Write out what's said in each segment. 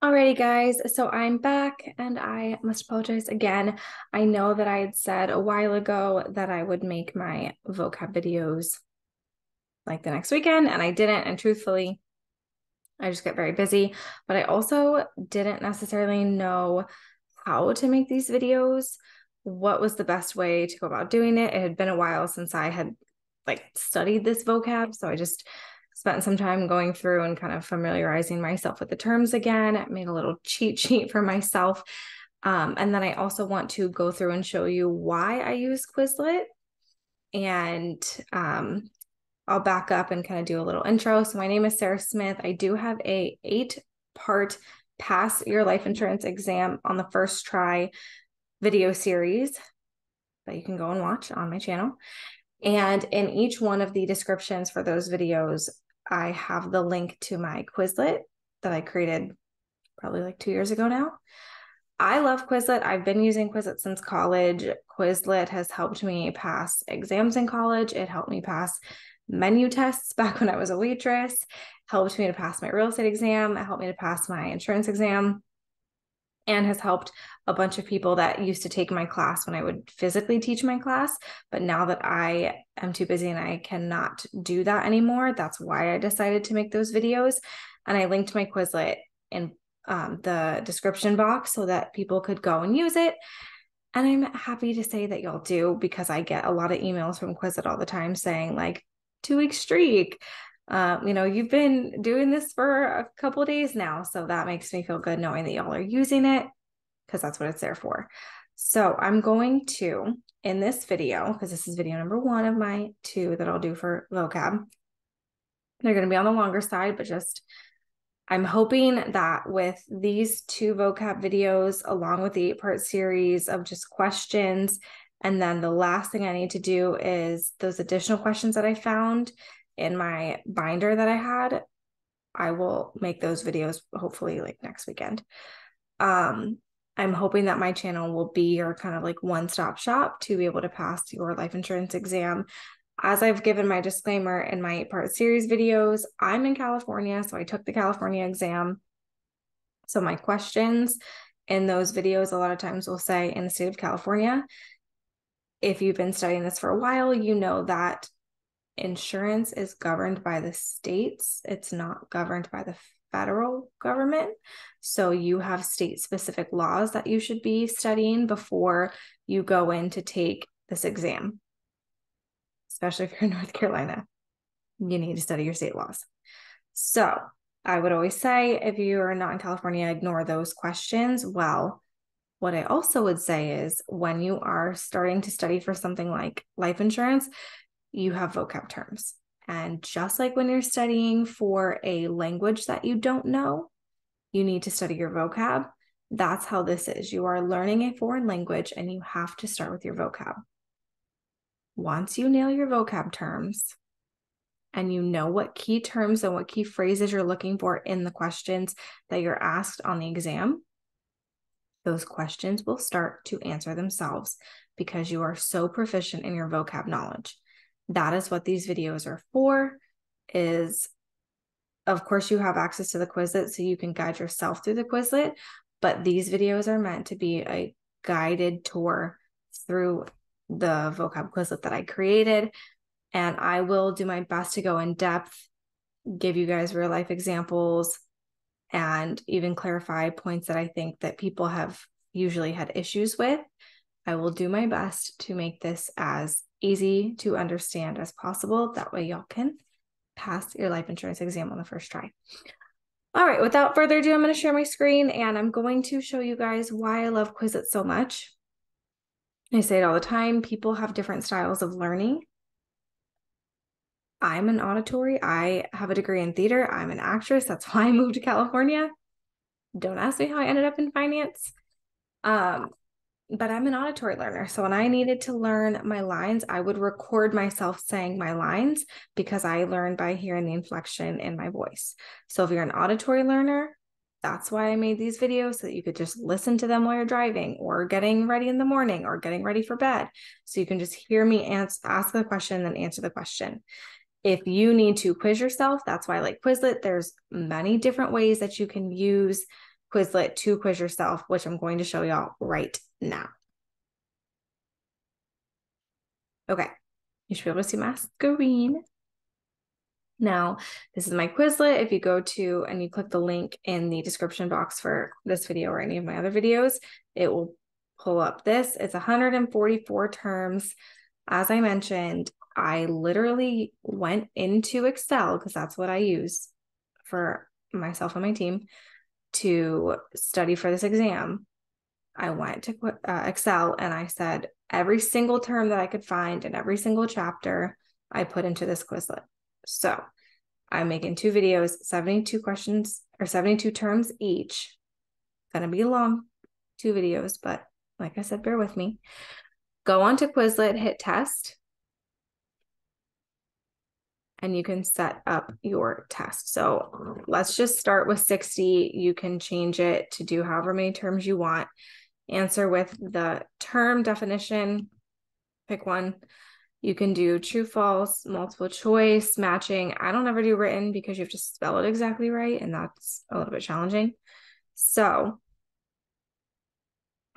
Alrighty, guys. So I'm back and I must apologize again. I know that I had said a while ago that I would make my vocab videos like the next weekend, and I didn't. And truthfully, I just get very busy. But I also didn't necessarily know how to make these videos, what was the best way to go about doing it. It had been a while since I had like studied this vocab. So I just spent some time going through and kind of familiarizing myself with the terms again. I made a little cheat sheet for myself. Um, and then I also want to go through and show you why I use Quizlet. And um, I'll back up and kind of do a little intro. So my name is Sarah Smith. I do have a eight part pass your life insurance exam on the first try video series that you can go and watch on my channel. And in each one of the descriptions for those videos, I have the link to my Quizlet that I created probably like two years ago now. I love Quizlet. I've been using Quizlet since college. Quizlet has helped me pass exams in college. It helped me pass menu tests back when I was a waitress, helped me to pass my real estate exam, it helped me to pass my insurance exam, and has helped a bunch of people that used to take my class when I would physically teach my class. But now that I am too busy and I cannot do that anymore, that's why I decided to make those videos. And I linked my Quizlet in um, the description box so that people could go and use it. And I'm happy to say that y'all do because I get a lot of emails from Quizlet all the time saying, like, two week streak. Uh, you know, you've been doing this for a couple days now. So that makes me feel good knowing that y'all are using it because that's what it's there for. So I'm going to, in this video, because this is video number one of my two that I'll do for vocab, they're going to be on the longer side, but just I'm hoping that with these two vocab videos, along with the eight part series of just questions, and then the last thing I need to do is those additional questions that I found in my binder that I had. I will make those videos hopefully like next weekend. Um, I'm hoping that my channel will be your kind of like one stop shop to be able to pass your life insurance exam. As I've given my disclaimer in my eight part series videos, I'm in California, so I took the California exam. So my questions in those videos a lot of times will say in the state of California. If you've been studying this for a while, you know that insurance is governed by the states. It's not governed by the federal government. So you have state specific laws that you should be studying before you go in to take this exam. Especially if you're in North Carolina, you need to study your state laws. So I would always say if you are not in California, ignore those questions. Well, what I also would say is when you are starting to study for something like life insurance, you have vocab terms. And just like when you're studying for a language that you don't know, you need to study your vocab. That's how this is. You are learning a foreign language and you have to start with your vocab. Once you nail your vocab terms and you know what key terms and what key phrases you're looking for in the questions that you're asked on the exam, those questions will start to answer themselves because you are so proficient in your vocab knowledge that is what these videos are for is of course you have access to the quizlet so you can guide yourself through the quizlet but these videos are meant to be a guided tour through the vocab quizlet that i created and i will do my best to go in depth give you guys real life examples and even clarify points that i think that people have usually had issues with. I will do my best to make this as easy to understand as possible. That way, y'all can pass your life insurance exam on the first try. All right, without further ado, I'm going to share my screen and I'm going to show you guys why I love Quizlet so much. I say it all the time people have different styles of learning. I'm an auditory, I have a degree in theater, I'm an actress. That's why I moved to California. Don't ask me how I ended up in finance. Um, but I'm an auditory learner. So when I needed to learn my lines, I would record myself saying my lines because I learned by hearing the inflection in my voice. So if you're an auditory learner, that's why I made these videos so that you could just listen to them while you're driving or getting ready in the morning or getting ready for bed. So you can just hear me ask, ask the question and answer the question. If you need to quiz yourself, that's why I like Quizlet. There's many different ways that you can use Quizlet to quiz yourself, which I'm going to show y'all right now. Okay, you should be able to see my screen. Now, this is my Quizlet. If you go to and you click the link in the description box for this video or any of my other videos, it will pull up this. It's 144 terms. As I mentioned, I literally went into Excel because that's what I use for myself and my team to study for this exam. I went to uh, Excel and I said every single term that I could find in every single chapter, I put into this Quizlet. So I'm making two videos, 72 questions or 72 terms each. Gonna be long, two videos, but like I said, bear with me. Go on to Quizlet, hit test, and you can set up your test. So let's just start with 60. You can change it to do however many terms you want. Answer with the term definition, pick one. You can do true, false, multiple choice, matching. I don't ever do written because you have to spell it exactly right, and that's a little bit challenging. So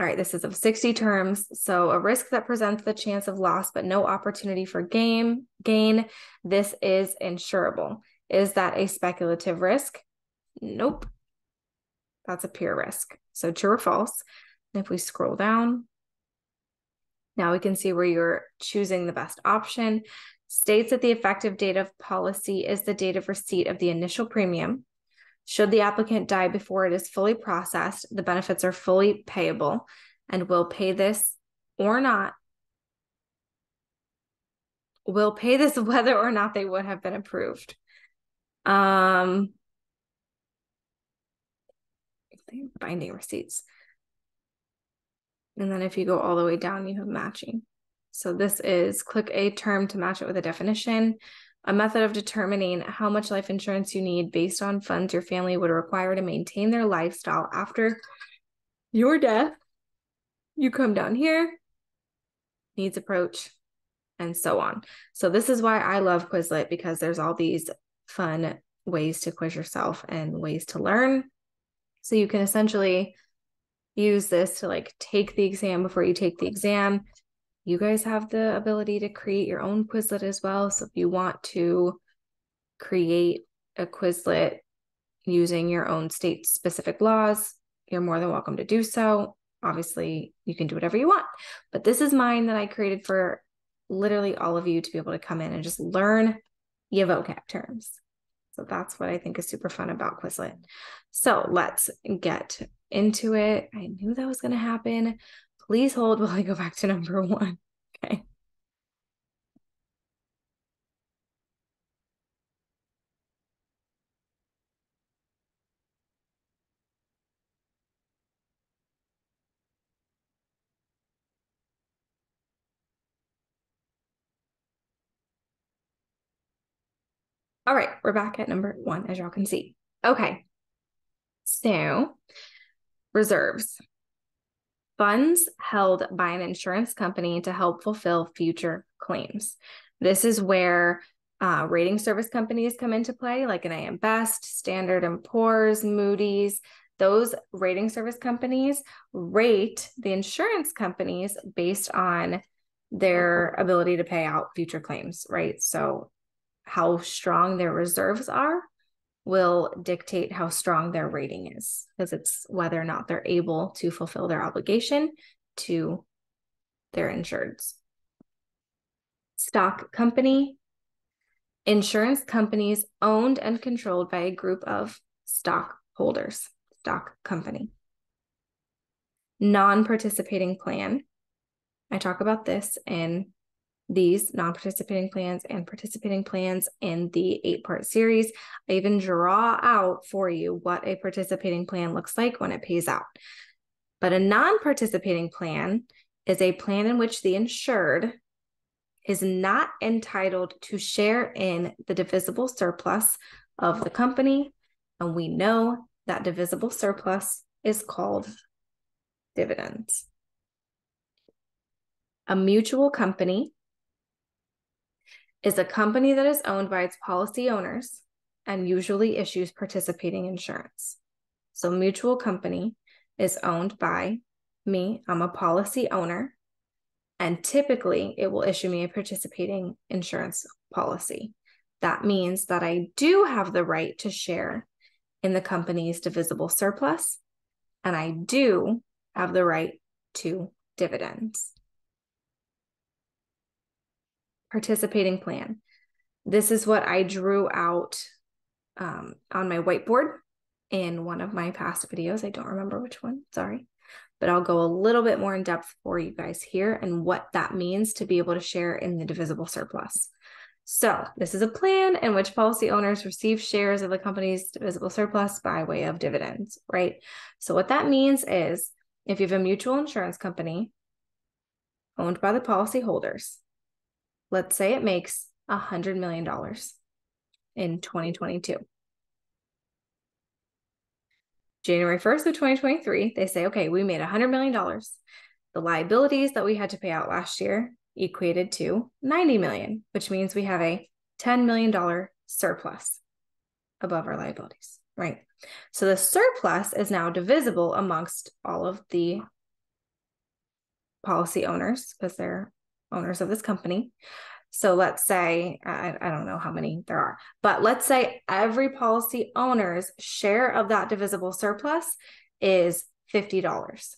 all right, this is of 60 terms. So a risk that presents the chance of loss but no opportunity for gain, gain. This is insurable. Is that a speculative risk? Nope. That's a pure risk. So true or false. And if we scroll down, now we can see where you're choosing the best option. States that the effective date of policy is the date of receipt of the initial premium. Should the applicant die before it is fully processed, the benefits are fully payable and will pay this or not. Will pay this whether or not they would have been approved. Um, binding receipts. And then if you go all the way down, you have matching. So this is click a term to match it with a definition a method of determining how much life insurance you need based on funds your family would require to maintain their lifestyle after your death. You come down here, needs approach, and so on. So, this is why I love Quizlet because there's all these fun ways to quiz yourself and ways to learn. So, you can essentially use this to like take the exam before you take the exam you guys have the ability to create your own Quizlet as well. So if you want to create a Quizlet using your own state specific laws, you're more than welcome to do so. Obviously, you can do whatever you want, but this is mine that I created for literally all of you to be able to come in and just learn your vocab terms. So that's what I think is super fun about Quizlet. So let's get into it. I knew that was going to happen. Please hold while I go back to number one. Okay. All right, we're back at number one, as y'all can see. Okay. So, reserves funds held by an insurance company to help fulfill future claims. This is where uh, rating service companies come into play, like an AM Best, Standard and Poor's, Moody's. Those rating service companies rate the insurance companies based on their ability to pay out future claims, right? So, how strong their reserves are will dictate how strong their rating is because it's whether or not they're able to fulfill their obligation to their insureds. Stock company, insurance companies owned and controlled by a group of stockholders, stock company. Non participating plan. I talk about this in these non participating plans and participating plans in the eight part series. I even draw out for you what a participating plan looks like when it pays out. But a non participating plan is a plan in which the insured is not entitled to share in the divisible surplus of the company. And we know that divisible surplus is called dividends. A mutual company is a company that is owned by its policy owners and usually issues participating insurance. So, mutual company is owned by me. I'm a policy owner. And typically, it will issue me a participating insurance policy. That means that I do have the right to share in the company's divisible surplus, and I do have the right to dividends. Participating plan. This is what I drew out um, on my whiteboard in one of my past videos. I don't remember which one, sorry. But I'll go a little bit more in depth for you guys here and what that means to be able to share in the divisible surplus. So, this is a plan in which policy owners receive shares of the company's divisible surplus by way of dividends, right? So, what that means is if you have a mutual insurance company owned by the policyholders, let's say it makes $100 million in 2022. January 1st of 2023, they say, okay, we made $100 million. The liabilities that we had to pay out last year equated to 90 million, which means we have a $10 million surplus above our liabilities, right? So the surplus is now divisible amongst all of the policy owners because they're owners of this company. So let's say, I, I don't know how many there are, but let's say every policy owner's share of that divisible surplus is $50.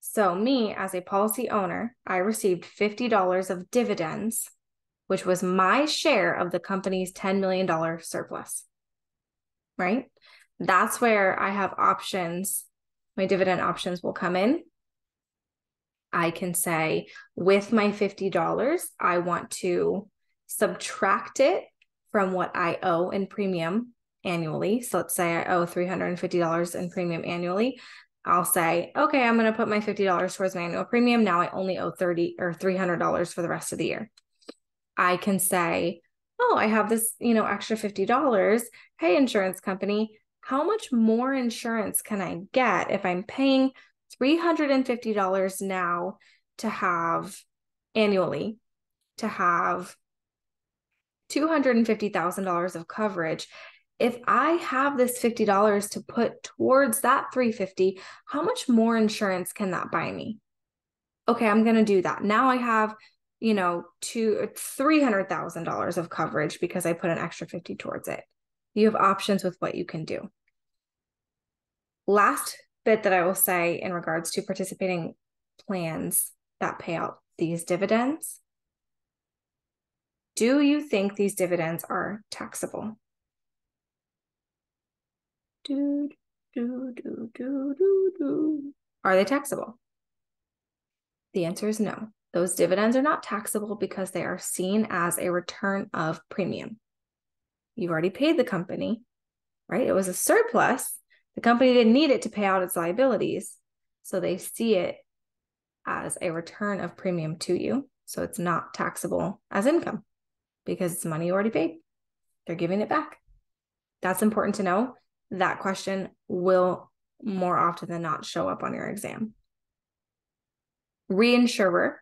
So, me as a policy owner, I received $50 of dividends, which was my share of the company's $10 million surplus. Right? That's where I have options. My dividend options will come in. I can say with my $50, I want to subtract it from what I owe in premium annually. So let's say I owe $350 in premium annually. I'll say, okay, I'm going to put my $50 towards my annual premium. Now I only owe 30 or $300 for the rest of the year. I can say, oh, I have this, you know, extra $50. Hey, insurance company, how much more insurance can I get if I'm paying $350 now to have annually to have $250,000 of coverage. If I have this $50 to put towards that 350, how much more insurance can that buy me? Okay, I'm going to do that. Now I have, you know, two $300,000 of coverage because I put an extra 50 towards it. You have options with what you can do. Last bit that I will say in regards to participating plans that pay out these dividends. Do you think these dividends are taxable? Do, do, do, do, do, do. Are they taxable? The answer is no. Those dividends are not taxable because they are seen as a return of premium. You've already paid the company, right? It was a surplus the company didn't need it to pay out its liabilities. So they see it as a return of premium to you. So it's not taxable as income because it's money you already paid. They're giving it back. That's important to know. That question will more often than not show up on your exam. Reinsurer,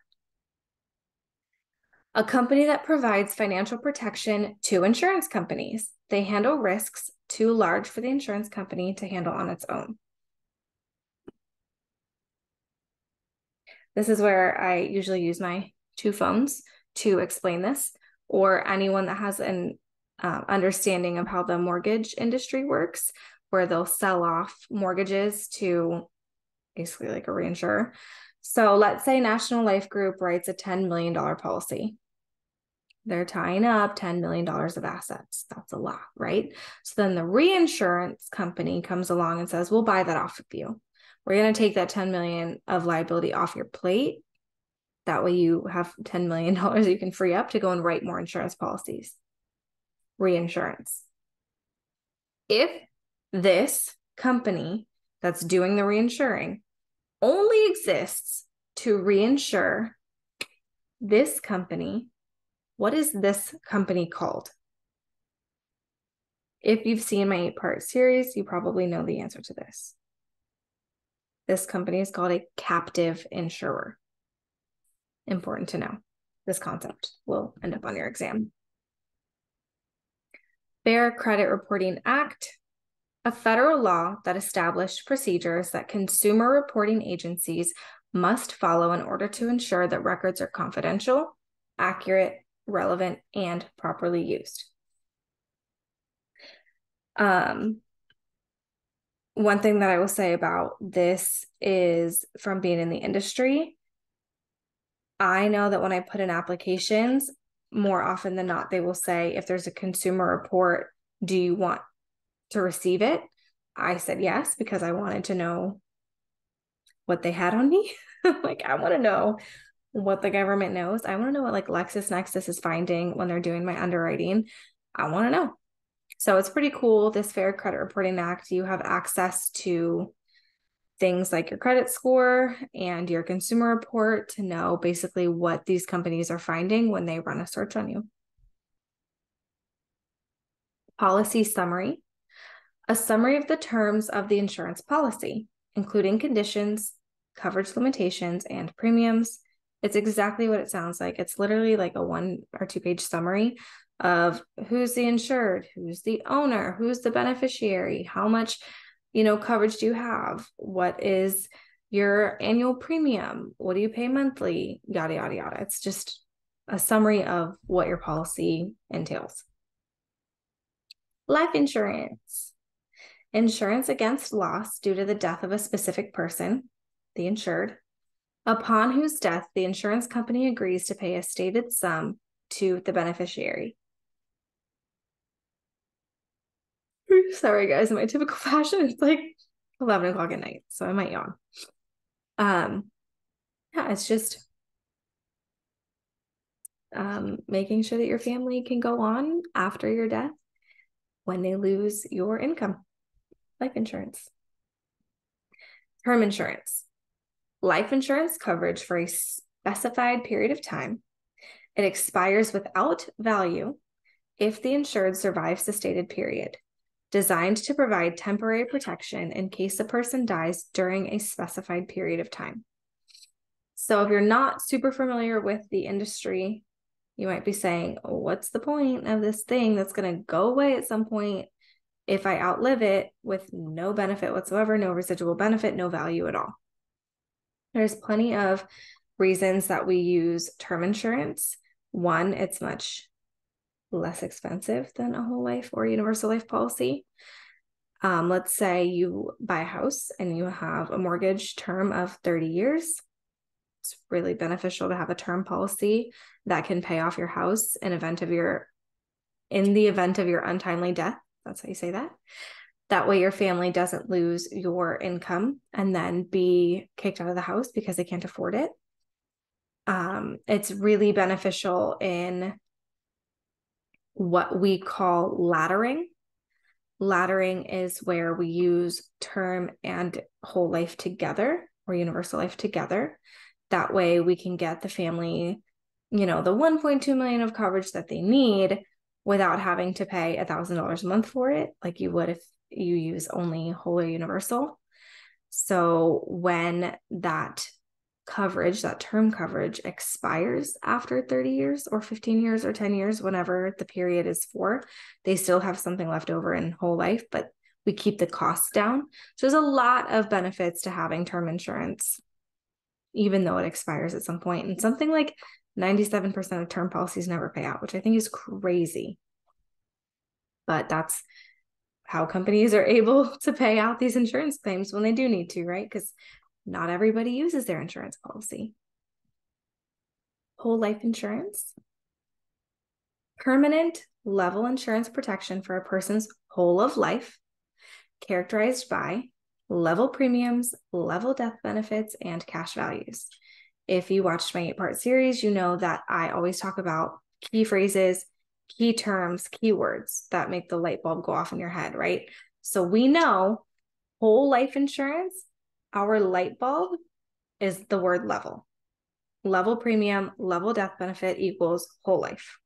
a company that provides financial protection to insurance companies. They handle risks too large for the insurance company to handle on its own. This is where I usually use my two phones to explain this, or anyone that has an uh, understanding of how the mortgage industry works, where they'll sell off mortgages to basically like a reinsurer. So let's say National Life Group writes a $10 million policy. They're tying up $10 million of assets. That's a lot, right? So then the reinsurance company comes along and says, We'll buy that off of you. We're going to take that 10 million of liability off your plate. That way you have $10 million you can free up to go and write more insurance policies. Reinsurance. If this company that's doing the reinsuring only exists to reinsure this company what is this company called? If you've seen my eight part series, you probably know the answer to this. This company is called a captive insurer. Important to know. This concept will end up on your exam. Fair Credit Reporting Act. a federal law that established procedures that consumer reporting agencies must follow in order to ensure that records are confidential, accurate, relevant, and properly used. Um, one thing that I will say about this is from being in the industry, I know that when I put in applications, more often than not, they will say, if there's a consumer report, do you want to receive it? I said yes because I wanted to know what they had on me. like, I want to know what the government knows. I want to know what like LexisNexis is finding when they're doing my underwriting. I want to know. So it's pretty cool. This Fair Credit Reporting Act, you have access to things like your credit score and your consumer report to know basically what these companies are finding when they run a search on you. Policy summary a summary of the terms of the insurance policy, including conditions, coverage limitations, and premiums. It's exactly what it sounds like. It's literally like a one or two page summary of who's the insured, who's the owner, who's the beneficiary, how much, you know, coverage do you have? What is your annual premium? What do you pay monthly? Yada, yada, yada. It's just a summary of what your policy entails. Life insurance. Insurance against loss due to the death of a specific person, the insured, upon whose death the insurance company agrees to pay a stated sum to the beneficiary. Sorry, guys, in my typical fashion, it's like 11 o'clock at night, so I might yawn. Um, yeah, it's just um, making sure that your family can go on after your death when they lose your income life insurance. Term insurance. Life insurance coverage for a specified period of time. It expires without value if the insured survives the stated period, designed to provide temporary protection in case a person dies during a specified period of time. So, if you're not super familiar with the industry, you might be saying, oh, What's the point of this thing that's going to go away at some point? if I outlive it with no benefit whatsoever, no residual benefit, no value at all. There's plenty of reasons that we use term insurance. One, it's much less expensive than a whole life or universal life policy. Um, let's say you buy a house and you have a mortgage term of 30 years. It's really beneficial to have a term policy that can pay off your house in event of your in the event of your untimely death that's how you say that. That way, your family doesn't lose your income and then be kicked out of the house because they can't afford it. Um, it's really beneficial in what we call laddering. Laddering is where we use term and whole life together or universal life together. That way, we can get the family, you know, the 1.2 million of coverage that they need without having to pay a thousand dollars a month for it, like you would if you use only whole or universal. So when that coverage, that term coverage expires after 30 years or 15 years or 10 years, whenever the period is for, they still have something left over in whole life, but we keep the costs down. So there's a lot of benefits to having term insurance, even though it expires at some point. And something like 97% of term policies never pay out, which I think is crazy. But that's how companies are able to pay out these insurance claims when they do need to, right? Because not everybody uses their insurance policy. Whole life insurance, permanent level insurance protection for a person's whole of life, characterized by level premiums, level death benefits, and cash values. If you watched my eight part series, you know that I always talk about key phrases, key terms, keywords that make the light bulb go off in your head, right? So we know whole life insurance, our light bulb is the word level. Level premium, level death benefit equals whole life.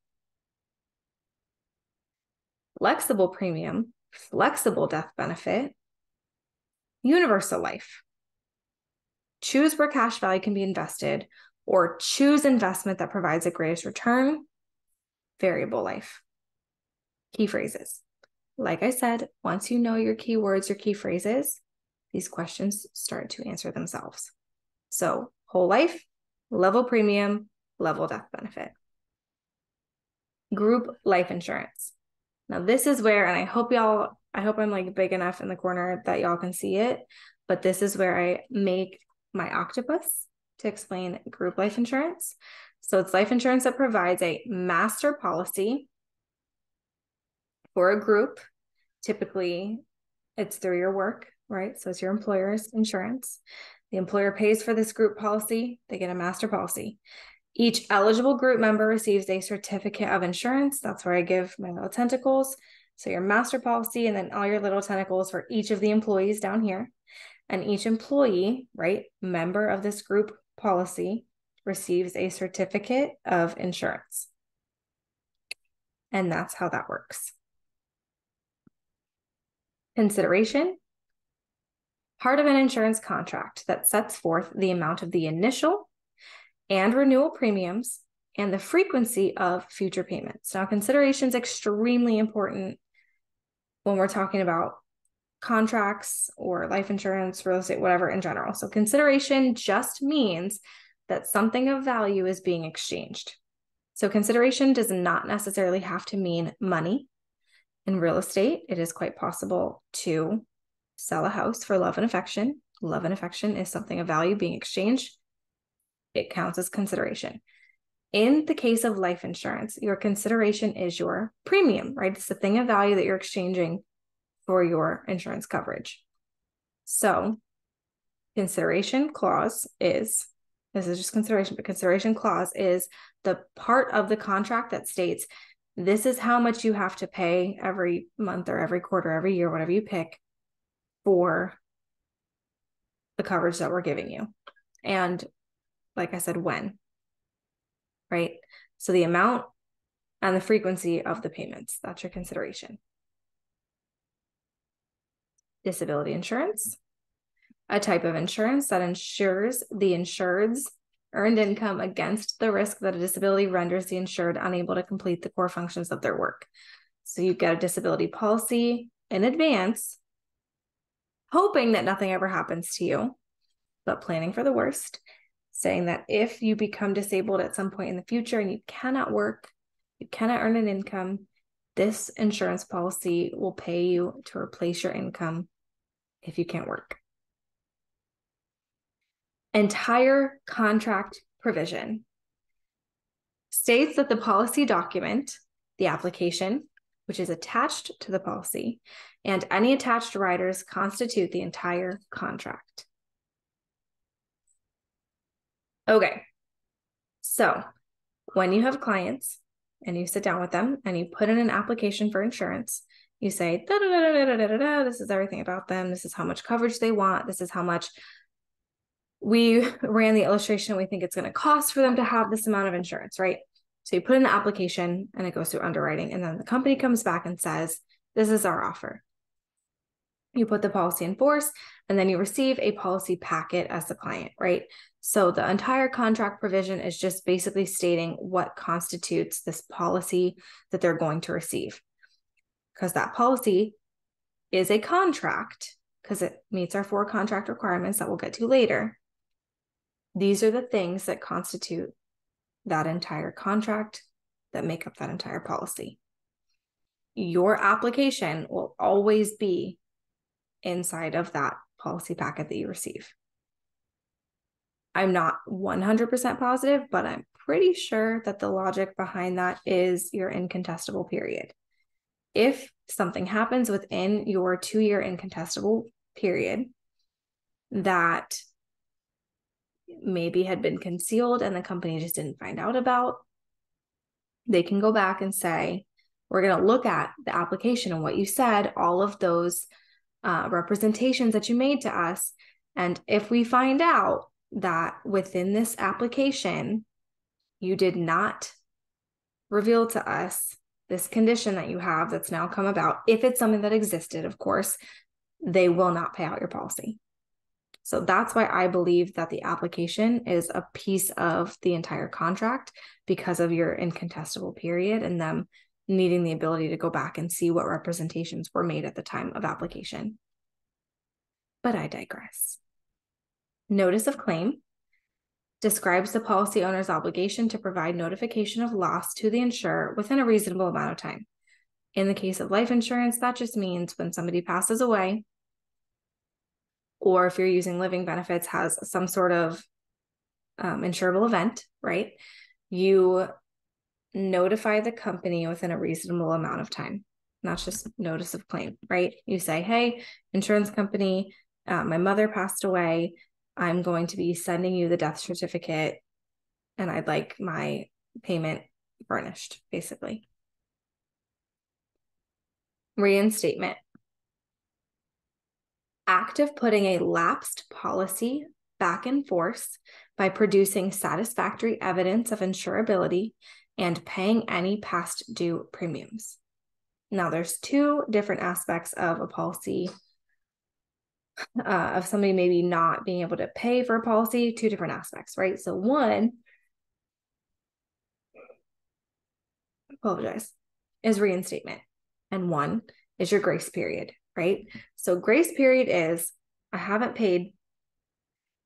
Flexible premium, flexible death benefit, universal life choose where cash value can be invested, or choose investment that provides the greatest return, variable life. Key phrases like I said, once you know your keywords, your key phrases, these questions start to answer themselves. So, whole life, level premium, level death benefit. Group life insurance. Now, this is where, and I hope y'all, I hope I'm like big enough in the corner that y'all can see it, but this is where I make my octopus to explain group life insurance. So, it's life insurance that provides a master policy for a group. Typically, it's through your work, right? So, it's your employer's insurance. The employer pays for this group policy, they get a master policy. Each eligible group member receives a certificate of insurance. That's where I give my little tentacles. So your master policy and then all your little tentacles for each of the employees down here. And each employee, right, member of this group policy receives a certificate of insurance. And that's how that works. Consideration part of an insurance contract that sets forth the amount of the initial and renewal premiums and the frequency of future payments. Now, consideration is extremely important when we're talking about contracts or life insurance, real estate, whatever in general. So, consideration just means that something of value is being exchanged. So, consideration does not necessarily have to mean money. In real estate, it is quite possible to sell a house for love and affection. Love and affection is something of value being exchanged it counts as consideration. In the case of life insurance, your consideration is your premium, right? It's the thing of value that you're exchanging for your insurance coverage. So, consideration clause is this is just consideration, but consideration clause is the part of the contract that states this is how much you have to pay every month or every quarter, every year, whatever you pick for the coverage that we're giving you. And like I said, when, right? So the amount and the frequency of the payments, that's your consideration. Disability insurance, a type of insurance that insures the insured's earned income against the risk that a disability renders the insured unable to complete the core functions of their work. So you get a disability policy in advance, hoping that nothing ever happens to you, but planning for the worst saying that if you become disabled at some point in the future and you cannot work, you cannot earn an income, this insurance policy will pay you to replace your income if you can't work. Entire contract provision states that the policy document, the application, which is attached to the policy, and any attached riders constitute the entire contract. Okay. So when you have clients and you sit down with them and you put in an application for insurance, you say, da, da, da, da, da, da, da, this is everything about them. This is how much coverage they want. This is how much we ran the illustration. We think it's going to cost for them to have this amount of insurance, right? So you put in the application and it goes through underwriting. And then the company comes back and says, this is our offer. You put the policy in force and then you receive a policy packet as the client, right? So the entire contract provision is just basically stating what constitutes this policy that they're going to receive. Because that policy is a contract, because it meets our four contract requirements that we'll get to later. These are the things that constitute that entire contract that make up that entire policy. Your application will always be inside of that policy packet that you receive. I'm not 100% positive, but I'm pretty sure that the logic behind that is your incontestable period. If something happens within your two year incontestable period that maybe had been concealed and the company just didn't find out about, they can go back and say, We're going to look at the application and what you said, all of those uh, representations that you made to us. And if we find out that within this application, you did not reveal to us this condition that you have that's now come about. If it's something that existed, of course, they will not pay out your policy. So that's why I believe that the application is a piece of the entire contract because of your incontestable period and them needing the ability to go back and see what representations were made at the time of application. But I digress. Notice of claim describes the policy owner's obligation to provide notification of loss to the insurer within a reasonable amount of time. In the case of life insurance, that just means when somebody passes away, or if you're using living benefits, has some sort of um, insurable event, right? You notify the company within a reasonable amount of time. Not just notice of claim, right? You say, hey, insurance company, uh, my mother passed away. I'm going to be sending you the death certificate and I'd like my payment furnished, basically. Reinstatement. Act of putting a lapsed policy back in force by producing satisfactory evidence of insurability and paying any past due premiums. Now, there's two different aspects of a policy, uh, of somebody maybe not being able to pay for a policy, two different aspects, right? So, one, apologize, is reinstatement, and one is your grace period, right? So, grace period is I haven't paid,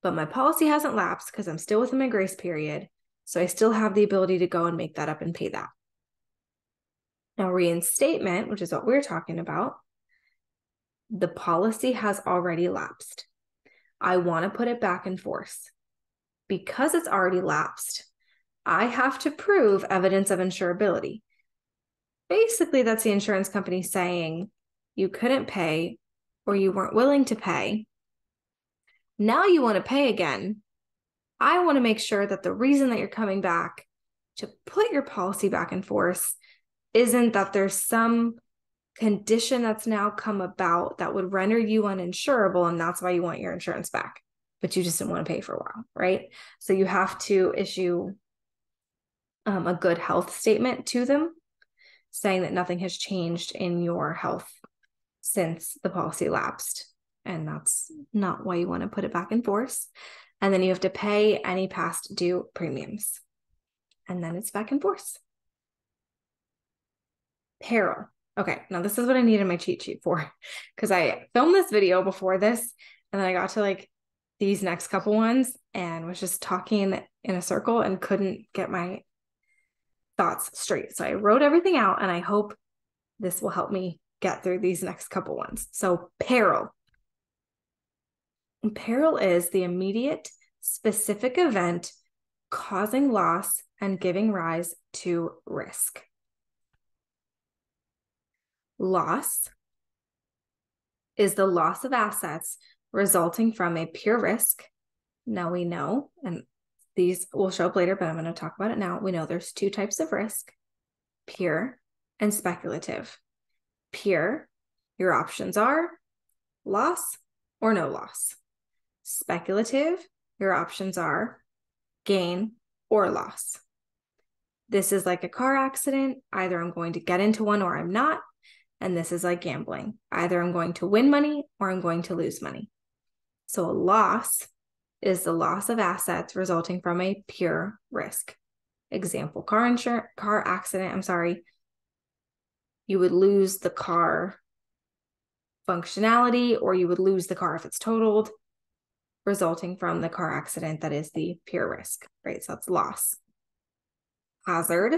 but my policy hasn't lapsed because I'm still within my grace period. So I still have the ability to go and make that up and pay that. Now, reinstatement, which is what we're talking about, the policy has already lapsed. I want to put it back in force. Because it's already lapsed, I have to prove evidence of insurability. Basically, that's the insurance company saying you couldn't pay or you weren't willing to pay. Now you want to pay again, I want to make sure that the reason that you're coming back to put your policy back in force isn't that there's some condition that's now come about that would render you uninsurable and that's why you want your insurance back but you just didn't want to pay for a while right so you have to issue um, a good health statement to them saying that nothing has changed in your health since the policy lapsed and that's not why you want to put it back in force and then you have to pay any past due premiums. And then it's back and forth. Peril. Okay, now this is what I needed my cheat sheet for because I filmed this video before this and then I got to like these next couple ones and was just talking in a circle and couldn't get my thoughts straight. So I wrote everything out and I hope this will help me get through these next couple ones. So, peril. Peril is the immediate, specific event causing loss and giving rise to risk. Loss is the loss of assets resulting from a pure risk. Now we know, and these will show up later, but I'm going to talk about it now. We know there's two types of risk pure and speculative. Pure, your options are loss or no loss. Speculative, your options are gain or loss. This is like a car accident. Either I'm going to get into one or I'm not. And this is like gambling. Either I'm going to win money or I'm going to lose money. So a loss is the loss of assets resulting from a pure risk. Example, car insurance, car accident, I'm sorry. You would lose the car functionality or you would lose the car if it's totaled resulting from the car accident that is the pure risk, right? So that's loss. Hazard,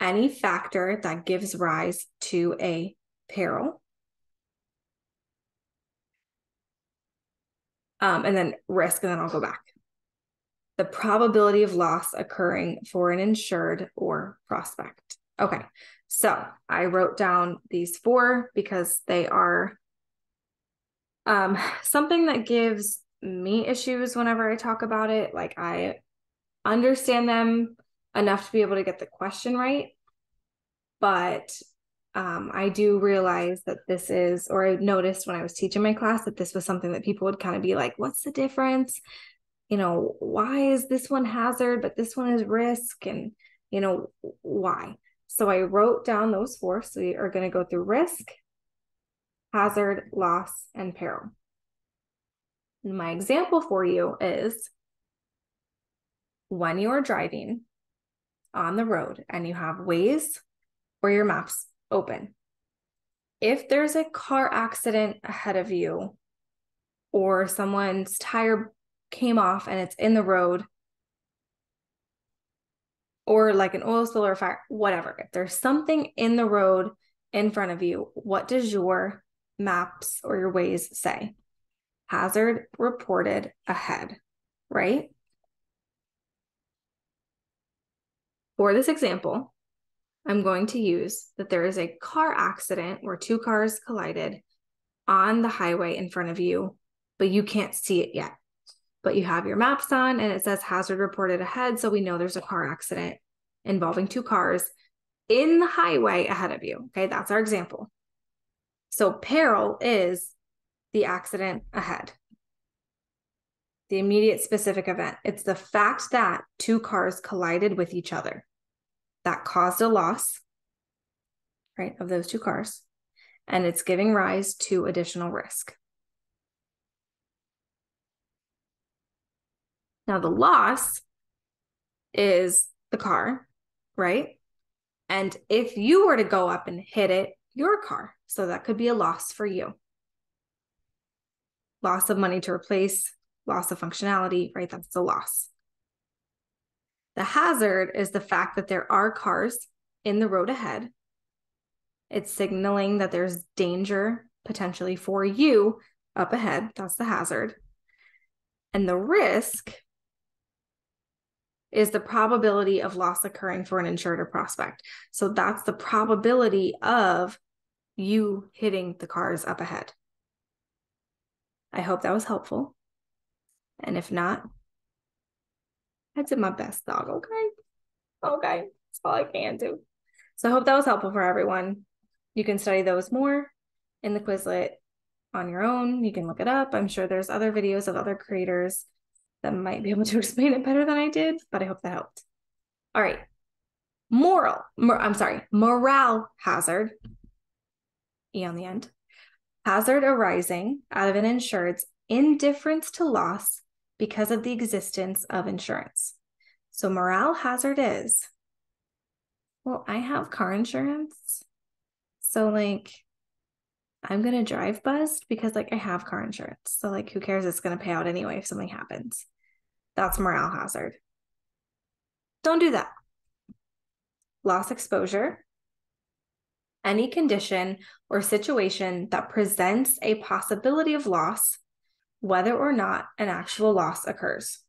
any factor that gives rise to a peril. Um, and then risk, and then I'll go back. The probability of loss occurring for an insured or prospect. Okay, so I wrote down these four because they are um, something that gives me issues whenever I talk about it. Like I understand them enough to be able to get the question right. But um, I do realize that this is, or I noticed when I was teaching my class that this was something that people would kind of be like, what's the difference? You know, why is this one hazard, but this one is risk? And, you know, why? So I wrote down those four. So we are going to go through risk, hazard, loss, and peril. And my example for you is when you're driving on the road and you have Waze or your maps open. If there's a car accident ahead of you, or someone's tire came off and it's in the road, or like an oil spill or fire, whatever. If there's something in the road in front of you, what does your maps or your Waze say? Hazard reported ahead, right? For this example, I'm going to use that there is a car accident where two cars collided on the highway in front of you, but you can't see it yet but you have your maps on and it says hazard reported ahead. So we know there's a car accident involving two cars in the highway ahead of you. Okay, that's our example. So peril is the accident ahead, the immediate specific event. It's the fact that two cars collided with each other that caused a loss, right, of those two cars. And it's giving rise to additional risk. Now, the loss is the car, right? And if you were to go up and hit it, your car. So that could be a loss for you. Loss of money to replace, loss of functionality, right? That's a loss. The hazard is the fact that there are cars in the road ahead. It's signaling that there's danger potentially for you up ahead. That's the hazard. And the risk is the probability of loss occurring for an insured or prospect. So that's the probability of you hitting the cars up ahead. I hope that was helpful. And if not, I did my best, dog. Okay. Okay. That's all I can do. So I hope that was helpful for everyone. You can study those more in the Quizlet on your own. You can look it up. I'm sure there's other videos of other creators that might be able to explain it better than I did, but I hope that helped. All right. Moral, mor- I'm sorry, morale hazard, E on the end. Hazard arising out of an insured's indifference to loss because of the existence of insurance. So, morale hazard is well, I have car insurance. So, like, I'm going to drive bust because like I have car insurance. So like who cares it's going to pay out anyway if something happens. That's morale hazard. Don't do that. Loss exposure. Any condition or situation that presents a possibility of loss, whether or not an actual loss occurs.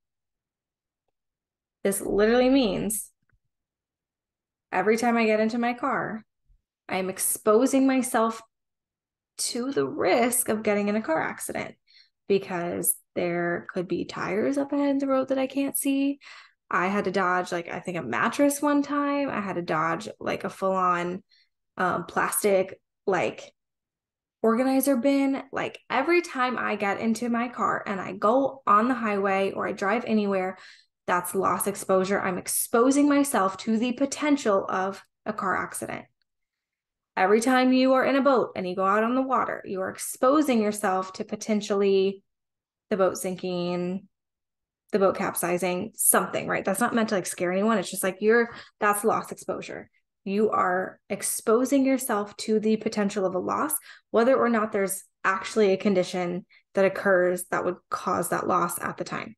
This literally means every time I get into my car, I am exposing myself to the risk of getting in a car accident because there could be tires up ahead in the road that I can't see. I had to dodge like I think a mattress one time. I had to dodge like a full on um, plastic like organizer bin. Like every time I get into my car and I go on the highway or I drive anywhere, that's loss exposure. I'm exposing myself to the potential of a car accident. Every time you are in a boat and you go out on the water, you are exposing yourself to potentially the boat sinking, the boat capsizing, something, right? That's not meant to like scare anyone. It's just like you're that's loss exposure. You are exposing yourself to the potential of a loss, whether or not there's actually a condition that occurs that would cause that loss at the time.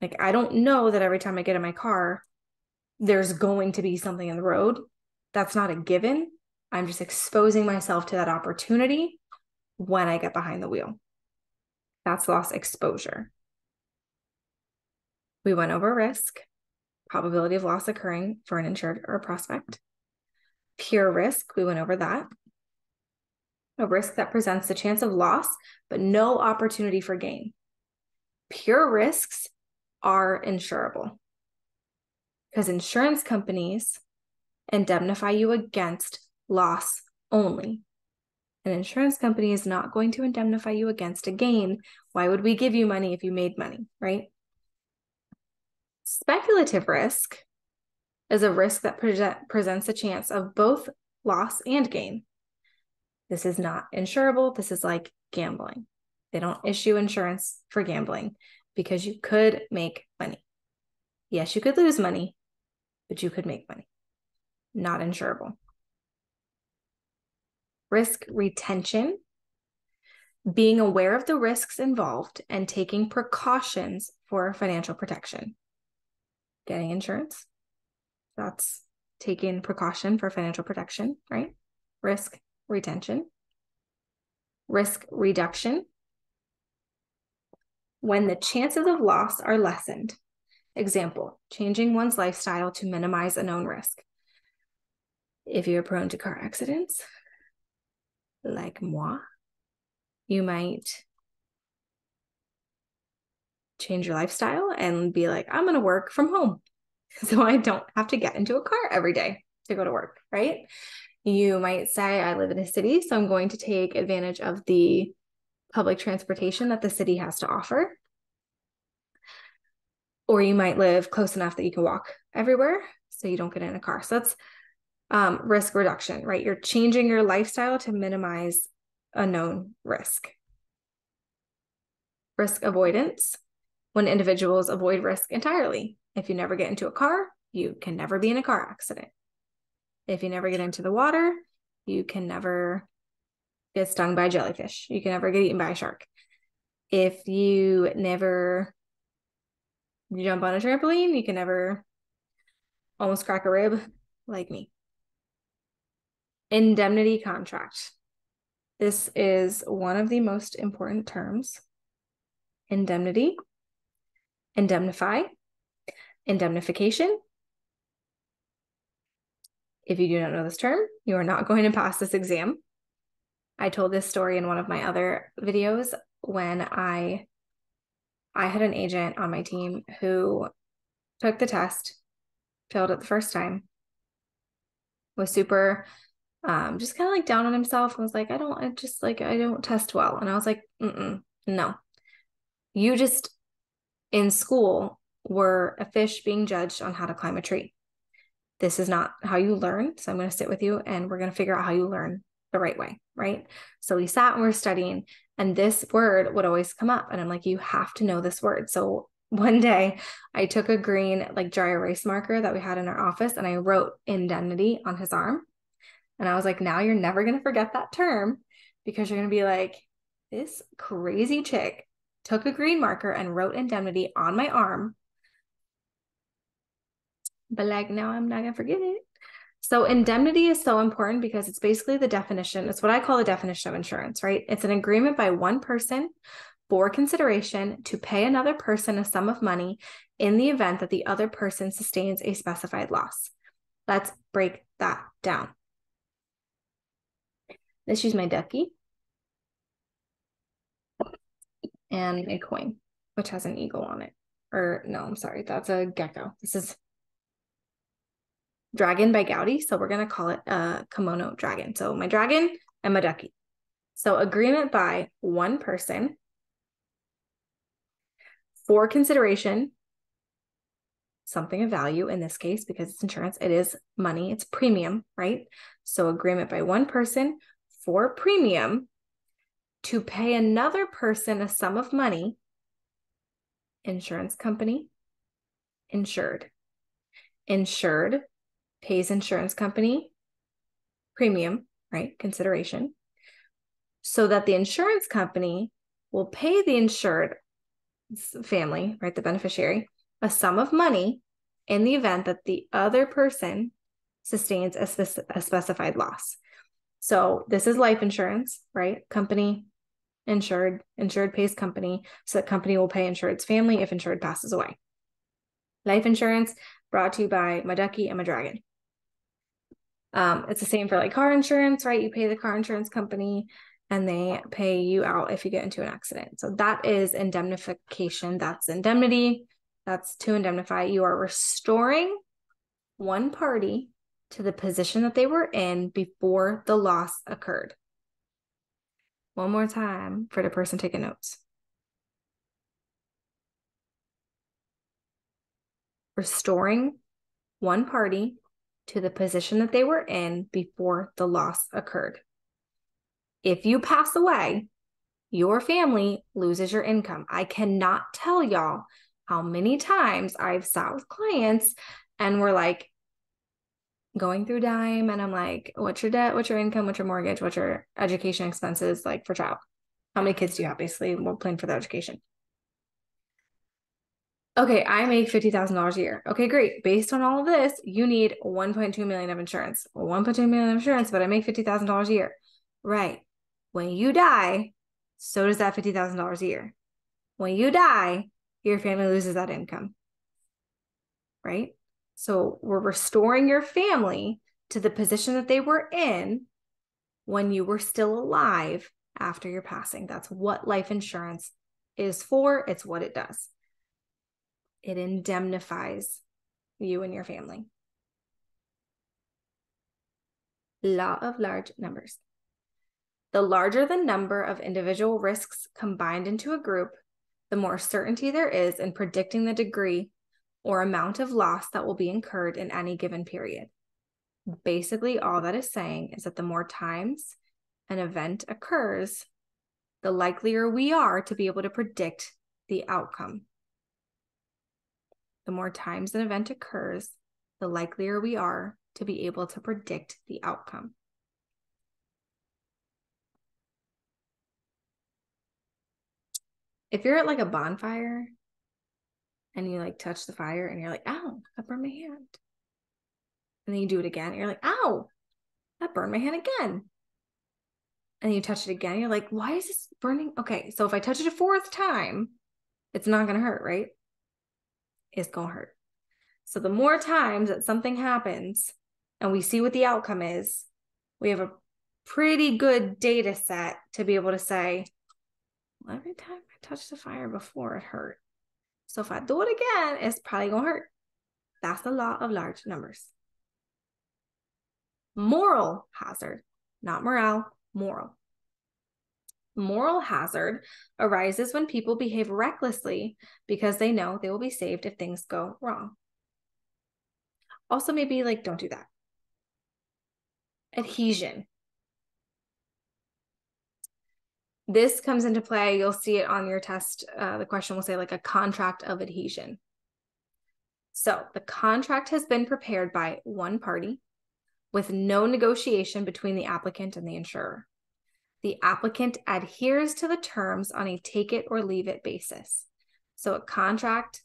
Like, I don't know that every time I get in my car, there's going to be something in the road. That's not a given. I'm just exposing myself to that opportunity when I get behind the wheel. That's loss exposure. We went over risk, probability of loss occurring for an insured or a prospect. Pure risk, we went over that. A risk that presents the chance of loss, but no opportunity for gain. Pure risks are insurable because insurance companies indemnify you against loss only. An insurance company is not going to indemnify you against a gain. Why would we give you money if you made money, right? Speculative risk is a risk that pre- presents a chance of both loss and gain. This is not insurable. This is like gambling. They don't issue insurance for gambling because you could make money. Yes, you could lose money, but you could make money. Not insurable. Risk retention, being aware of the risks involved and taking precautions for financial protection. Getting insurance, that's taking precaution for financial protection, right? Risk retention, risk reduction, when the chances of loss are lessened. Example, changing one's lifestyle to minimize a known risk. If you're prone to car accidents, like moi, you might change your lifestyle and be like, I'm going to work from home. So I don't have to get into a car every day to go to work, right? You might say, I live in a city, so I'm going to take advantage of the public transportation that the city has to offer. Or you might live close enough that you can walk everywhere so you don't get in a car. So that's um, risk reduction, right? You're changing your lifestyle to minimize a known risk. Risk avoidance, when individuals avoid risk entirely. If you never get into a car, you can never be in a car accident. If you never get into the water, you can never get stung by jellyfish. You can never get eaten by a shark. If you never jump on a trampoline, you can never almost crack a rib like me. Indemnity contract. This is one of the most important terms. Indemnity, indemnify, indemnification. If you do not know this term, you are not going to pass this exam. I told this story in one of my other videos when I I had an agent on my team who took the test, failed it the first time, was super um, just kind of like down on himself and was like, I don't, I just like, I don't test well. And I was like, no, you just in school were a fish being judged on how to climb a tree. This is not how you learn. So I'm going to sit with you and we're going to figure out how you learn the right way. Right. So we sat and we are studying, and this word would always come up. And I'm like, you have to know this word. So one day I took a green, like dry erase marker that we had in our office and I wrote indemnity on his arm. And I was like, now you're never going to forget that term because you're going to be like, this crazy chick took a green marker and wrote indemnity on my arm. But like, now I'm not going to forget it. So, indemnity is so important because it's basically the definition. It's what I call the definition of insurance, right? It's an agreement by one person for consideration to pay another person a sum of money in the event that the other person sustains a specified loss. Let's break that down. This is my ducky and a coin, which has an eagle on it. Or no, I'm sorry, that's a gecko. This is Dragon by Gaudi. So we're going to call it a kimono dragon. So my dragon and my ducky. So agreement by one person for consideration, something of value in this case, because it's insurance, it is money, it's premium, right? So agreement by one person for premium to pay another person a sum of money, insurance company, insured. Insured pays insurance company premium, right? Consideration. So that the insurance company will pay the insured family, right? The beneficiary, a sum of money in the event that the other person sustains a, spe- a specified loss. So this is life insurance, right? Company insured, insured pays company, so that company will pay insured's family if insured passes away. Life insurance brought to you by my ducky and my dragon. Um, it's the same for like car insurance, right? You pay the car insurance company and they pay you out if you get into an accident. So that is indemnification. That's indemnity. That's to indemnify. You are restoring one party to the position that they were in before the loss occurred. One more time for the person taking notes. Restoring one party to the position that they were in before the loss occurred. If you pass away, your family loses your income. I cannot tell y'all how many times I've sat with clients and we're like, going through DIME and I'm like, what's your debt? What's your income? What's your mortgage? What's your education expenses like for child? How many kids do you have? Basically, we'll plan for the education. Okay, I make $50,000 a year. Okay, great. Based on all of this, you need 1.2 million of insurance. 1.2 million of insurance, but I make $50,000 a year. Right. When you die, so does that $50,000 a year. When you die, your family loses that income. Right? So we're restoring your family to the position that they were in when you were still alive after your passing. That's what life insurance is for, it's what it does. It indemnifies you and your family. Law of large numbers. The larger the number of individual risks combined into a group, the more certainty there is in predicting the degree or amount of loss that will be incurred in any given period. Basically, all that is saying is that the more times an event occurs, the likelier we are to be able to predict the outcome. The more times an event occurs, the likelier we are to be able to predict the outcome. If you're at like a bonfire and you like touch the fire and you're like, ow, that burned my hand. And then you do it again, you're like, ow, that burned my hand again. And you touch it again, you're like, why is this burning? Okay, so if I touch it a fourth time, it's not gonna hurt, right? It's gonna hurt. So the more times that something happens and we see what the outcome is, we have a pretty good data set to be able to say, well, every time I touched the fire before, it hurt. So if I do it again, it's probably going to hurt. That's the law of large numbers. Moral hazard, not morale, moral. Moral hazard arises when people behave recklessly because they know they will be saved if things go wrong. Also, maybe like, don't do that. Adhesion. This comes into play. You'll see it on your test. Uh, the question will say, like, a contract of adhesion. So the contract has been prepared by one party with no negotiation between the applicant and the insurer. The applicant adheres to the terms on a take it or leave it basis. So a contract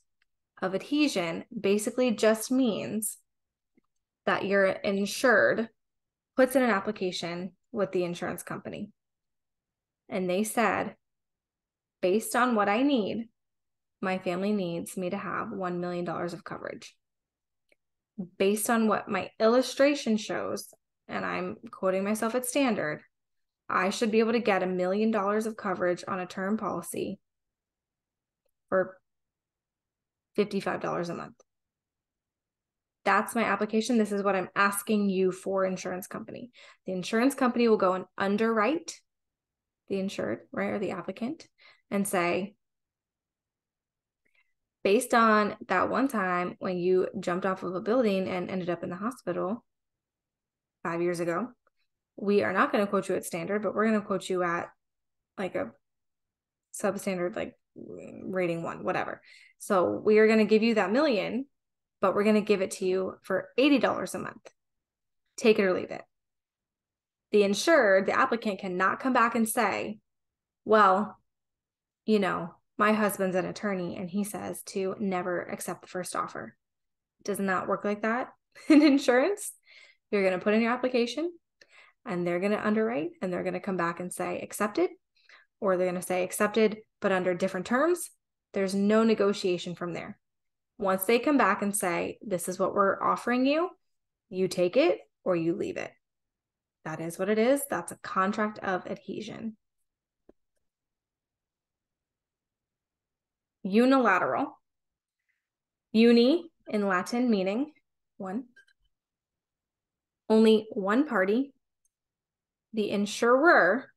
of adhesion basically just means that your insured puts in an application with the insurance company and they said, based on what I need, my family needs me to have $1 million of coverage. Based on what my illustration shows, and I'm quoting myself at standard, I should be able to get a million dollars of coverage on a term policy for $55 a month. That's my application. This is what I'm asking you for insurance company. The insurance company will go and underwrite the insured, right, or the applicant, and say, based on that one time when you jumped off of a building and ended up in the hospital five years ago, we are not going to quote you at standard, but we're going to quote you at like a substandard, like rating one, whatever. So we are going to give you that million, but we're going to give it to you for $80 a month. Take it or leave it the insured, the applicant cannot come back and say, well, you know, my husband's an attorney and he says to never accept the first offer. Does not work like that in insurance. You're going to put in your application and they're going to underwrite and they're going to come back and say accepted, or they're going to say accepted, but under different terms. There's no negotiation from there. Once they come back and say, this is what we're offering you, you take it or you leave it. That is what it is. That's a contract of adhesion. Unilateral. Uni in Latin meaning one. Only one party, the insurer,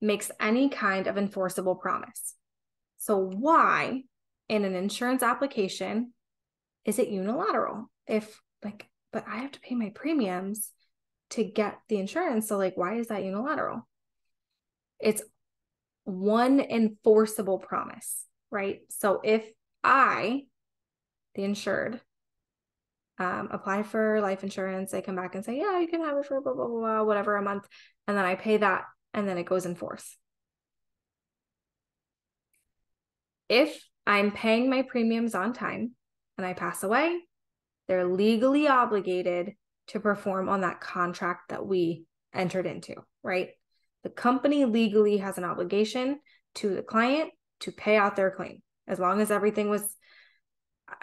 makes any kind of enforceable promise. So, why in an insurance application is it unilateral? If, like, but I have to pay my premiums to get the insurance. So, like, why is that unilateral? It's one enforceable promise, right? So, if I, the insured, um, apply for life insurance. They come back and say, yeah, you can have it for blah, blah, blah, blah, whatever a month. And then I pay that and then it goes in force. If I'm paying my premiums on time and I pass away, they're legally obligated to perform on that contract that we entered into, right? The company legally has an obligation to the client to pay out their claim as long as everything was.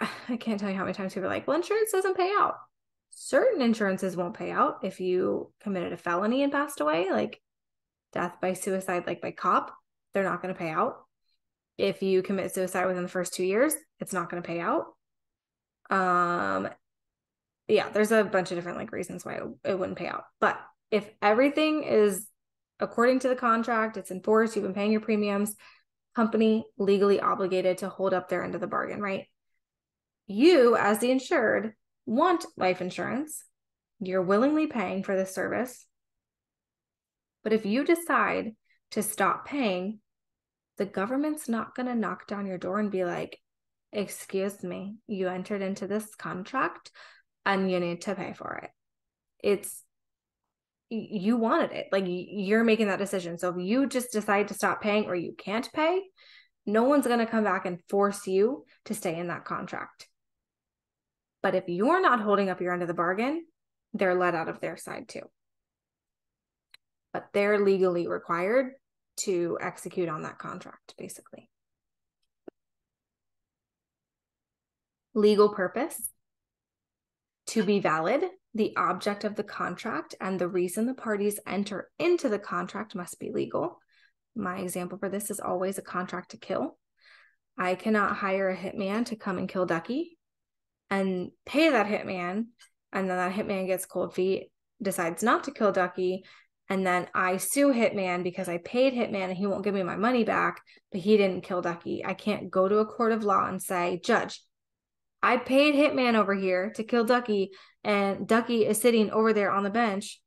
I can't tell you how many times people are like, well, insurance doesn't pay out. Certain insurances won't pay out if you committed a felony and passed away, like death by suicide, like by cop, they're not going to pay out. If you commit suicide within the first two years, it's not going to pay out. Um, yeah, there's a bunch of different like reasons why it, wouldn't pay out. But if everything is according to the contract, it's enforced, you've been paying your premiums, company legally obligated to hold up their end of the bargain, right? You, as the insured, want life insurance. You're willingly paying for this service. But if you decide to stop paying, the government's not going to knock down your door and be like, Excuse me, you entered into this contract and you need to pay for it. It's you wanted it. Like you're making that decision. So if you just decide to stop paying or you can't pay, no one's going to come back and force you to stay in that contract. But if you're not holding up your end of the bargain, they're let out of their side too. But they're legally required to execute on that contract, basically. Legal purpose to be valid the object of the contract and the reason the parties enter into the contract must be legal. My example for this is always a contract to kill. I cannot hire a hitman to come and kill Ducky and pay that hitman, and then that hitman gets cold feet, decides not to kill Ducky, and then I sue Hitman because I paid Hitman and he won't give me my money back, but he didn't kill Ducky. I can't go to a court of law and say, Judge, I paid Hitman over here to kill Ducky, and Ducky is sitting over there on the bench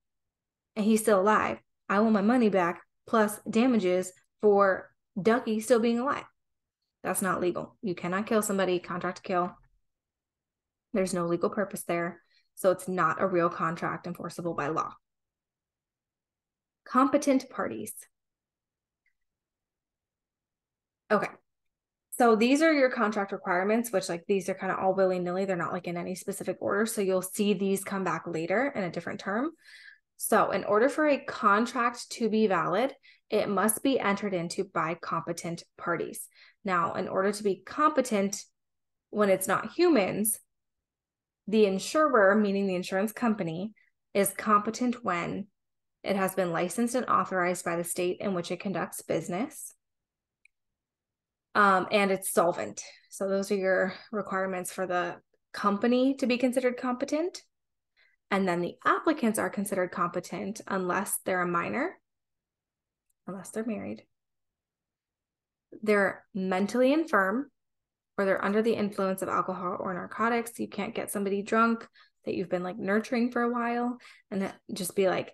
and he's still alive. I want my money back plus damages for Ducky still being alive. That's not legal. You cannot kill somebody, contract to kill. There's no legal purpose there. So it's not a real contract enforceable by law. Competent parties. Okay. So these are your contract requirements, which like these are kind of all willy nilly. They're not like in any specific order. So you'll see these come back later in a different term. So in order for a contract to be valid, it must be entered into by competent parties. Now, in order to be competent when it's not humans, the insurer, meaning the insurance company, is competent when it has been licensed and authorized by the state in which it conducts business um, and it's solvent. So those are your requirements for the company to be considered competent. And then the applicants are considered competent unless they're a minor, unless they're married. They're mentally infirm or they're under the influence of alcohol or narcotics. You can't get somebody drunk that you've been like nurturing for a while and just be like,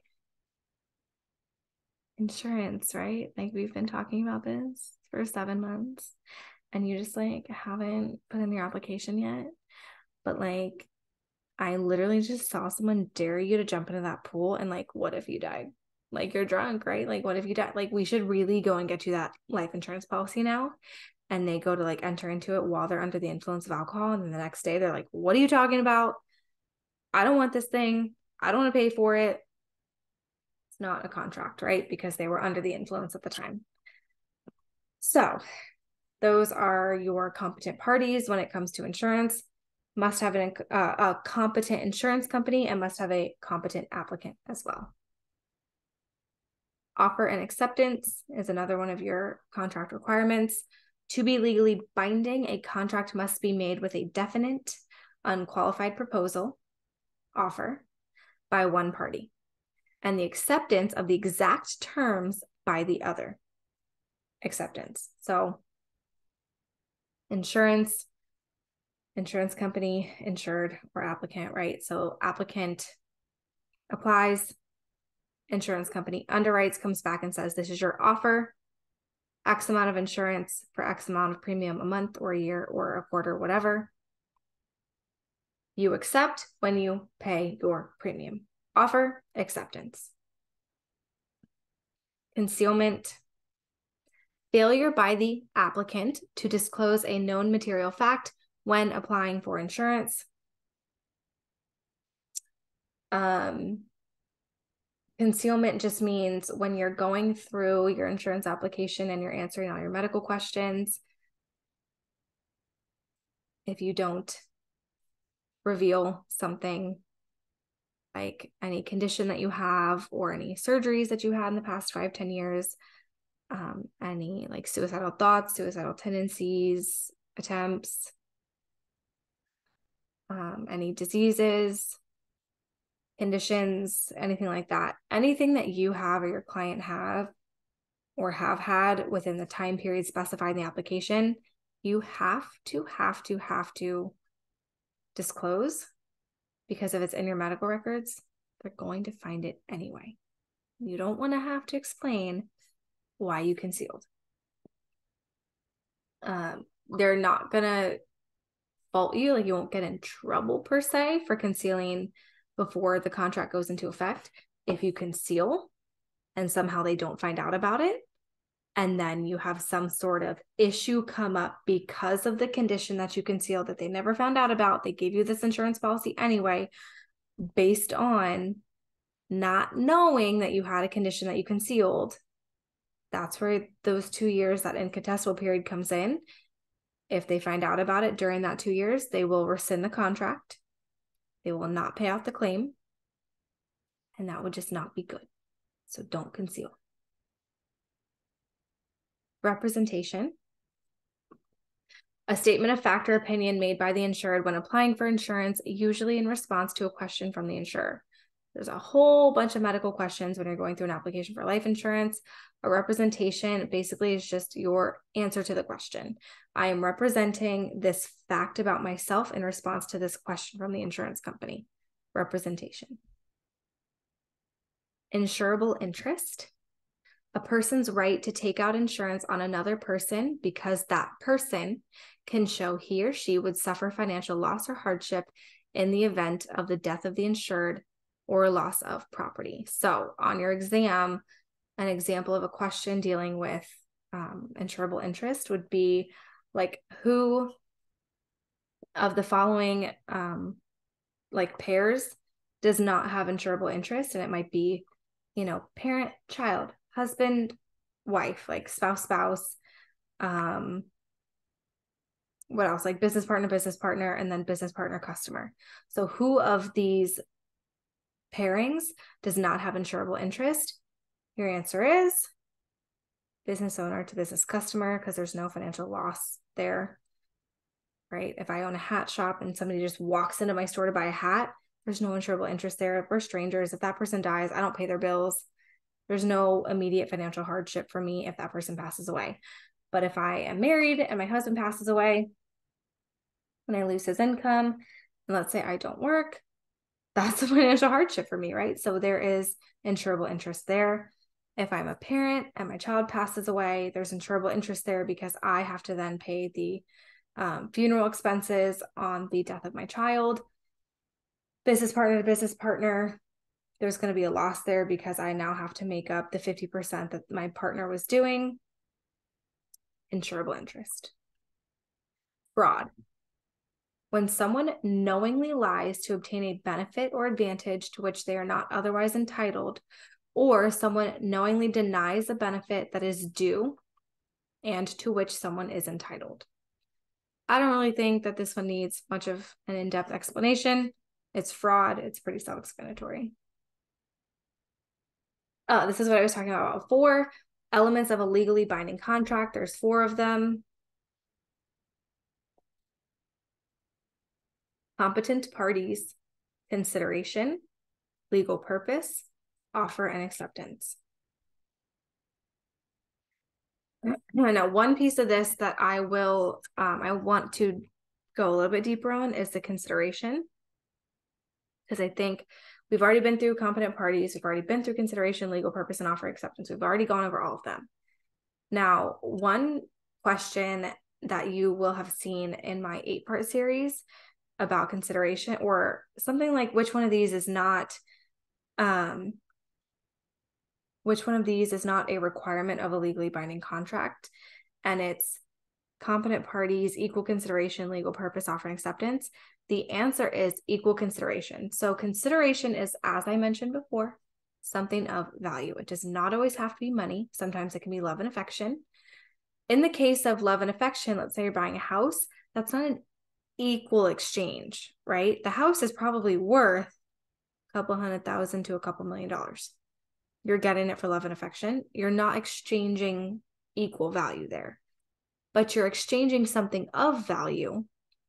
insurance, right? Like we've been talking about this for seven months and you just like haven't put in your application yet. But like, I literally just saw someone dare you to jump into that pool and like, what if you died? Like you're drunk, right? Like, what if you die? Like, we should really go and get you that life insurance policy now. And they go to like enter into it while they're under the influence of alcohol. And then the next day they're like, what are you talking about? I don't want this thing. I don't want to pay for it. It's not a contract, right? Because they were under the influence at the time. So, those are your competent parties when it comes to insurance. Must have an, uh, a competent insurance company and must have a competent applicant as well. Offer and acceptance is another one of your contract requirements. To be legally binding, a contract must be made with a definite, unqualified proposal, offer, by one party, and the acceptance of the exact terms by the other acceptance. So, insurance, insurance company, insured, or applicant, right? So, applicant applies, insurance company underwrites, comes back and says, This is your offer. X amount of insurance for X amount of premium a month or a year or a quarter, whatever. You accept when you pay your premium. Offer acceptance. Concealment. Failure by the applicant to disclose a known material fact when applying for insurance. Um, concealment just means when you're going through your insurance application and you're answering all your medical questions, if you don't reveal something like any condition that you have or any surgeries that you had in the past five, ten years, um, any like suicidal thoughts, suicidal tendencies, attempts, um, any diseases, conditions, anything like that. Anything that you have or your client have or have had within the time period specified in the application, you have to, have to, have to disclose because if it's in your medical records, they're going to find it anyway. You don't want to have to explain why you concealed. Um, they're not to fault you, like you won't get in trouble per se for concealing before the contract goes into effect. If you conceal and somehow they don't find out about it, and then you have some sort of issue come up because of the condition that you concealed that they never found out about. They gave you this insurance policy anyway, based on not knowing that you had a condition that you concealed. That's where those two years, that incontestable period comes in. If they find out about it during that two years, they will rescind the contract. They will not pay out the claim. And that would just not be good. So don't conceal representation, a statement of fact or opinion made by the insured when applying for insurance, usually in response to a question from the insurer. There's a whole bunch of medical questions when you're going through an application for life insurance. A representation basically is just your answer to the question. I am representing this fact about myself in response to this question from the insurance company. Representation. Insurable interest a person's right to take out insurance on another person because that person can show he or she would suffer financial loss or hardship in the event of the death of the insured or loss of property. So, on your exam, an example of a question dealing with um, insurable interest would be like who of the following um, like pairs does not have insurable interest and it might be you know parent child husband, wife, like spouse, spouse. Um, what else? Like business partner, business partner, and then business partner, customer. So, who of these pairings does not have insurable interest? Your answer is business owner to business customer because there's no financial loss there. Right. If I own a hat shop and somebody just walks into my store to buy a hat, there's no insurable interest there. We're strangers. If that person dies, I don't pay their bills. There's no immediate financial hardship for me if that person passes away. But if I am married and my husband passes away and I lose his income, and let's say I don't work, that's a financial hardship for me, right? So there is insurable interest there. If I'm a parent and my child passes away, there's insurable interest there because I have to then pay the um, funeral expenses on the death of my child. Business partner to business partner, there's going to be a loss there because I now have to make up the 50% that my partner was doing. Insurable interest. Fraud. When someone knowingly lies to obtain a benefit or advantage to which they are not otherwise entitled, or someone knowingly denies a benefit that is due and to which someone is entitled. I don't really think that this one needs much of an in depth explanation. It's fraud, it's pretty self explanatory. Uh, this is what I was talking about before. Elements of a legally binding contract. There's four of them. Competent parties, consideration, legal purpose, offer, and acceptance. Now, one piece of this that I will, um, I want to go a little bit deeper on is the consideration. Because I think We've already been through competent parties. We've already been through consideration, legal purpose, and offer acceptance. We've already gone over all of them. Now, one question that you will have seen in my eight part series about consideration or something like which one of these is not um which one of these is not a requirement of a legally binding contract and it's competent parties equal consideration legal purpose offer and acceptance? The answer is equal consideration. So consideration is as i mentioned before something of value. It does not always have to be money. Sometimes it can be love and affection. In the case of love and affection let's say you're buying a house that's not an equal exchange, right? The house is probably worth a couple hundred thousand to a couple million dollars. You're getting it for love and affection. You're not exchanging equal value there, but you're exchanging something of value.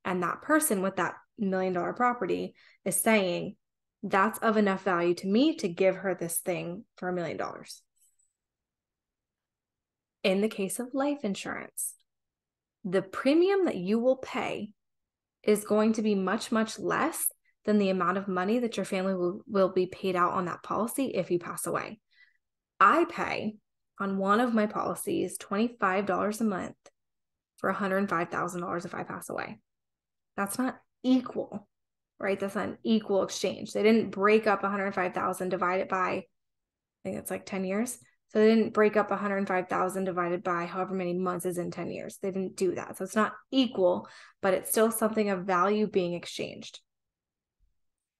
And that person with that million dollar property is saying, that's of enough value to me to give her this thing for a million dollars. In the case of life insurance, the premium that you will pay is going to be much, much less than the amount of money that your family will, will be paid out on that policy if you pass away. I pay on one of my policies $25 a month for $105,000 if I pass away. That's not equal, right? That's not an equal exchange. They didn't break up 105,000, divide it by, I think it's like 10 years. So they didn't break up 105,000 divided by however many months is in 10 years. They didn't do that. So it's not equal, but it's still something of value being exchanged.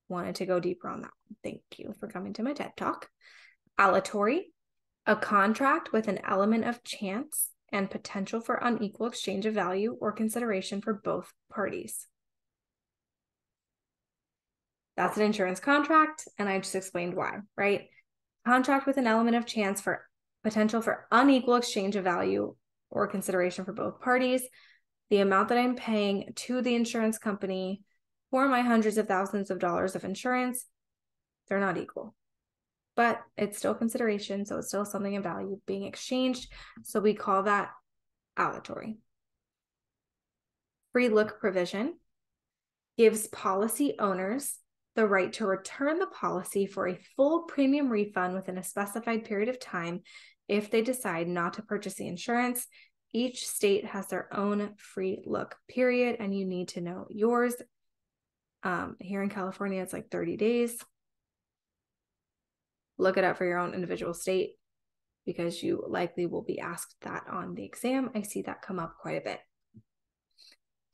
Wanted to go deeper on that. Thank you for coming to my TED Talk. Aleatory, a contract with an element of chance and potential for unequal exchange of value or consideration for both parties. That's an insurance contract, and I just explained why, right? Contract with an element of chance for potential for unequal exchange of value or consideration for both parties. The amount that I'm paying to the insurance company for my hundreds of thousands of dollars of insurance, they're not equal. But it's still consideration, so it's still something of value being exchanged. So we call that aleatory. Free look provision gives policy owners the right to return the policy for a full premium refund within a specified period of time if they decide not to purchase the insurance. Each state has their own free look period, and you need to know yours. Um, here in California, it's like 30 days. Look it up for your own individual state because you likely will be asked that on the exam. I see that come up quite a bit.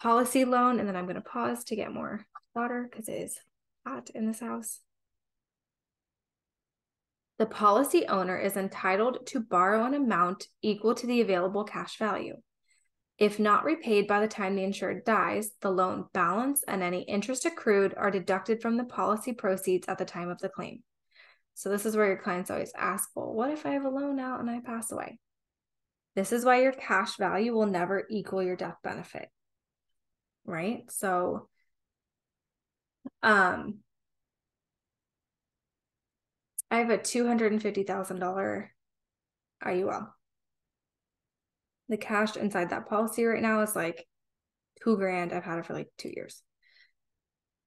Policy loan, and then I'm going to pause to get more water because it is hot in this house. The policy owner is entitled to borrow an amount equal to the available cash value. If not repaid by the time the insured dies, the loan balance and any interest accrued are deducted from the policy proceeds at the time of the claim. So, this is where your clients always ask, Well, what if I have a loan out and I pass away? This is why your cash value will never equal your death benefit, right? So, um, I have a $250,000 IUL. The cash inside that policy right now is like two grand. I've had it for like two years.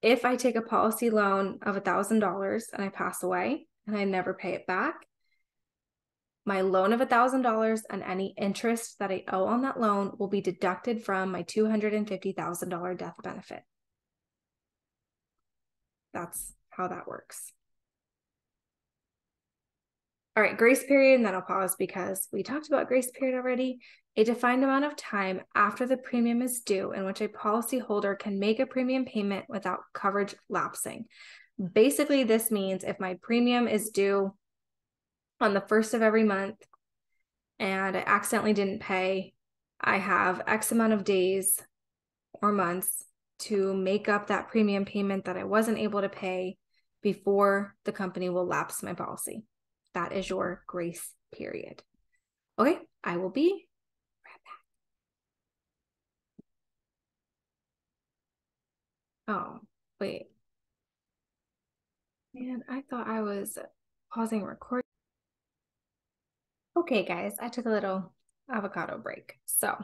If I take a policy loan of a thousand dollars and I pass away and I never pay it back, my loan of a thousand dollars and any interest that I owe on that loan will be deducted from my $250,000 death benefit. That's how that works. All right, grace period, and then I'll pause because we talked about grace period already. A defined amount of time after the premium is due in which a policyholder can make a premium payment without coverage lapsing. Basically, this means if my premium is due on the first of every month and I accidentally didn't pay, I have X amount of days or months to make up that premium payment that I wasn't able to pay before the company will lapse my policy. That is your grace period. Okay, I will be right back. Oh, wait. Man, I thought I was pausing recording. Okay, guys, I took a little avocado break. So,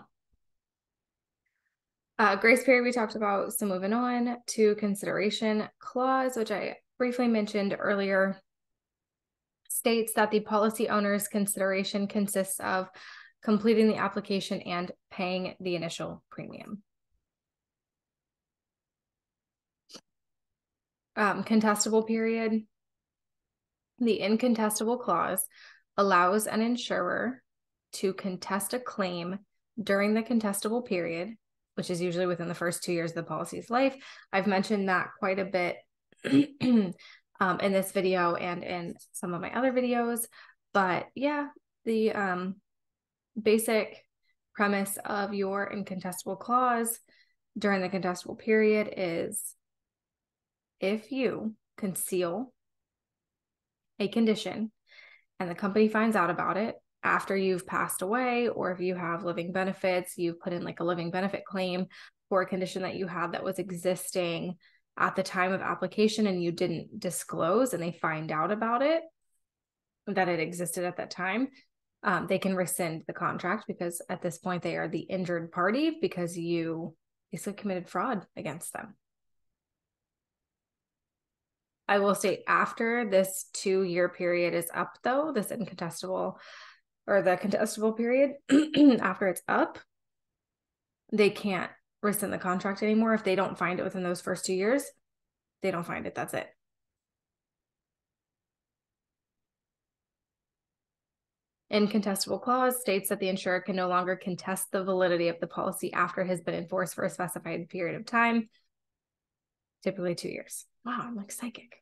uh, grace period, we talked about. So moving on to consideration clause, which I briefly mentioned earlier, states that the policy owner's consideration consists of completing the application and paying the initial premium. um, contestable period. The incontestable clause allows an insurer to contest a claim during the contestable period, which is usually within the first two years of the policy's life. I've mentioned that quite a bit um, in this video and in some of my other videos. But yeah, the um, basic premise of your incontestable clause during the contestable period is if you conceal a condition and the company finds out about it after you've passed away, or if you have living benefits, you've put in like a living benefit claim for a condition that you had that was existing at the time of application and you didn't disclose and they find out about it that it existed at that time um, they can rescind the contract because at this point they are the injured party because you basically committed fraud against them. I will state after this two year period is up though this incontestable or the contestable period after it's up they can't rescind the contract anymore. If they don't find it within those first two years they don't find it. That's it. Incontestable clause states that the insurer can no longer contest the validity of the policy after it has been enforced for a specified period of time typically two years. Wow i'm like psychic.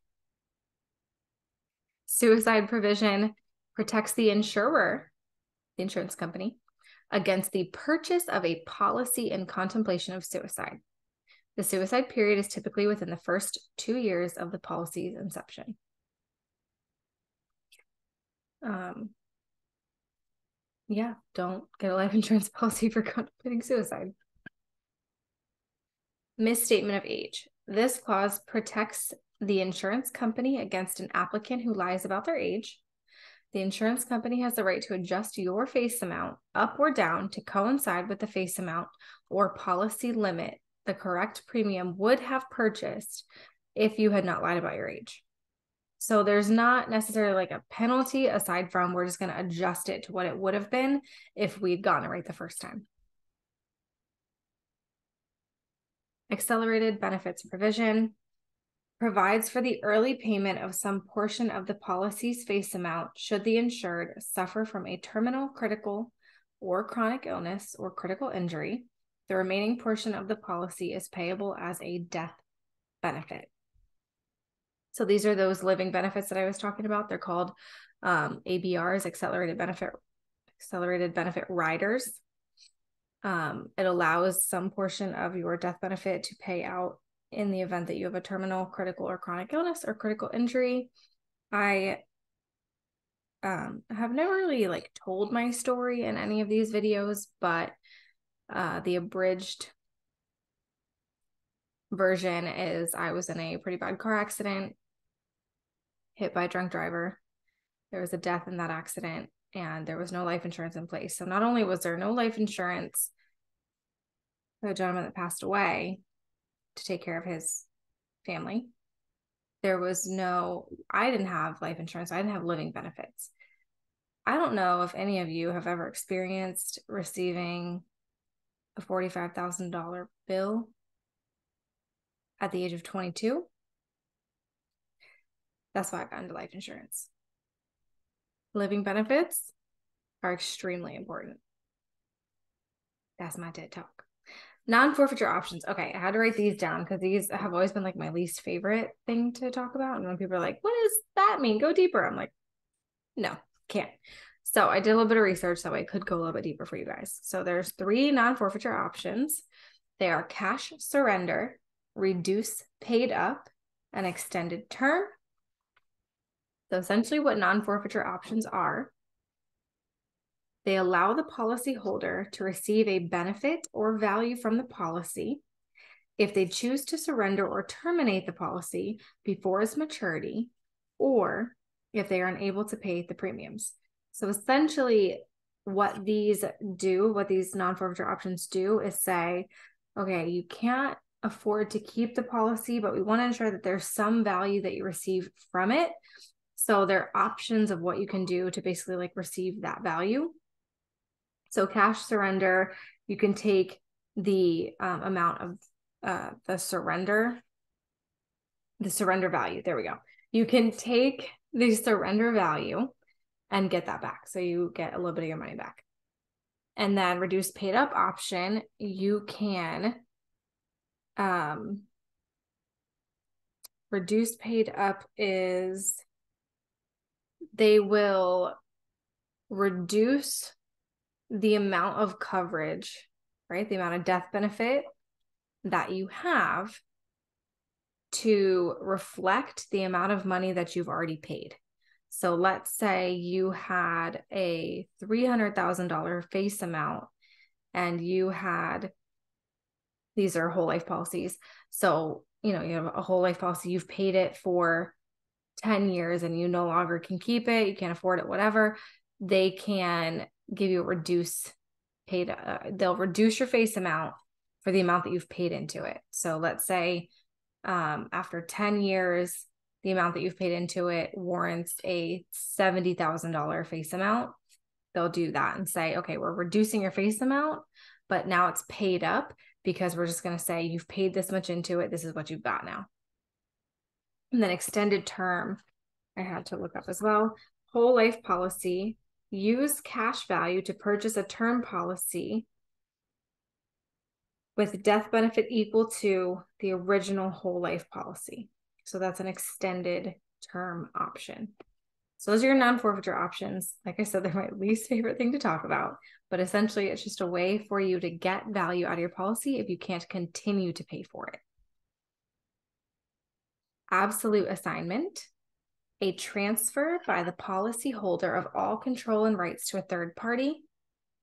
Suicide provision protects the insurer insurance company against the purchase of a policy in contemplation of suicide. The suicide period is typically within the first two years of the policy's inception. Um, yeah, don't get a life insurance policy for contemplating suicide. Misstatement of age. This clause protects the insurance company against an applicant who lies about their age the insurance company has the right to adjust your face amount up or down to coincide with the face amount or policy limit the correct premium would have purchased if you had not lied about your age. So there's not necessarily like a penalty aside from we're just going to adjust it to what it would have been if we'd gotten it right the first time. Accelerated benefits provision provides for the early payment of some portion of the policy's face amount should the insured suffer from a terminal, critical, or chronic illness or critical injury. The remaining portion of the policy is payable as a death benefit. So these are those living benefits that I was talking about. They're called um, ABRs, accelerated benefit accelerated benefit riders. Um, it allows some portion of your death benefit to pay out in the event that you have a terminal, critical, or chronic illness or critical injury. I um, have never really like told my story in any of these videos, but uh, the abridged version is I was in a pretty bad car accident, hit by a drunk driver. There was a death in that accident, and there was no life insurance in place. So not only was there no life insurance for the gentleman that passed away, to take care of his family. There was no, I didn't have life insurance, I didn't have living benefits. I don't know if any of you have ever experienced receiving a $45,000 bill at the age of 22. That's why I got into life insurance. Living benefits are extremely important. That's my TED talk. Non forfeiture options. Okay, I had to write these down because these have always been like my least favorite thing to talk about. And when people are like, what does that mean? Go deeper. I'm like, no, can't. So I did a little bit of research so I could go a little bit deeper for you guys. So there's three non forfeiture options they are cash surrender, reduce paid up, and extended term. So essentially, what non forfeiture options are they allow the policyholder to receive a benefit or value from the policy if they choose to surrender or terminate the policy before its maturity, or if they are unable to pay the premiums. So essentially, what these do, what these non forfeiture options do, is say, okay, you can't afford to keep the policy, but we want to ensure that there's some value that you receive from it. So there are options of what you can do to basically like receive that value. So cash surrender, you can take the um, amount of uh, the surrender the surrender value. There we go. You can take the surrender value and get that back. So you get a little bit of your money back. And then reduce paid up option, you can um paid up is they will reduce the amount of coverage, right? The amount of death benefit that you have to reflect the amount of money that you've already paid. So let's say you had a $300,000 face amount and you had these are whole life policies. So, you know, you have a whole life policy, you've paid it for 10 years and you no longer can keep it, you can't afford it, whatever. They can give you a reduce paid, uh, they'll reduce your face amount for the amount that you've paid into it. So let's say um, after 10 years, the amount that you've paid into it warrants a $70,000 face amount. They'll do that and say, okay, we're reducing your face amount, but now it's paid up because we're just going to say you've paid this much into it. This is what you've got now. And then extended term, I had to look up as well. Whole life policy, use cash value to purchase a term policy with death benefit equal to the original whole life policy. So that's an extended term option. So those are your non-forfeiture options. Like I said, they're my least favorite thing to talk about, but essentially it's just a way for you to get value out of your policy if you can't continue to pay for it. Absolute assignment, a transfer by the policy holder of all control and rights to a third party.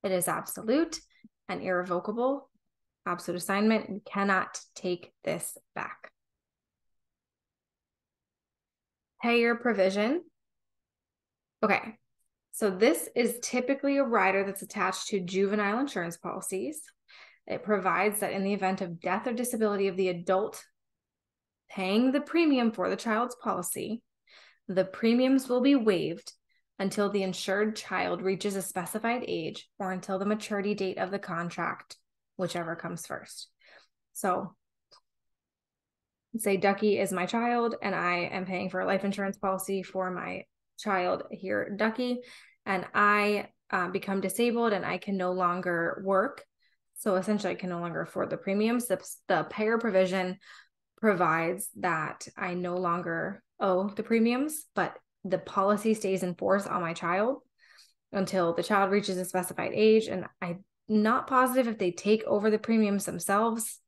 It is absolute and irrevocable absolute assignment. We cannot take this back. Payer provision. Okay, so this is typically a rider that's attached to juvenile insurance policies. It provides that in the event of death or disability of the adult paying the premium for the child's policy, the premiums will be waived until the insured child reaches a specified age or until the maturity date of the contract whichever comes first. So say Ducky is my child and I am paying for a life insurance policy for my child here, Ducky, and I uh, become disabled and I can no longer work. So essentially, I can no longer afford the premiums. The, the payer provision provides that I no longer owe the premiums, but the policy stays in force on my child until the child reaches a specified age and I'm not positive if they take over the premiums themselves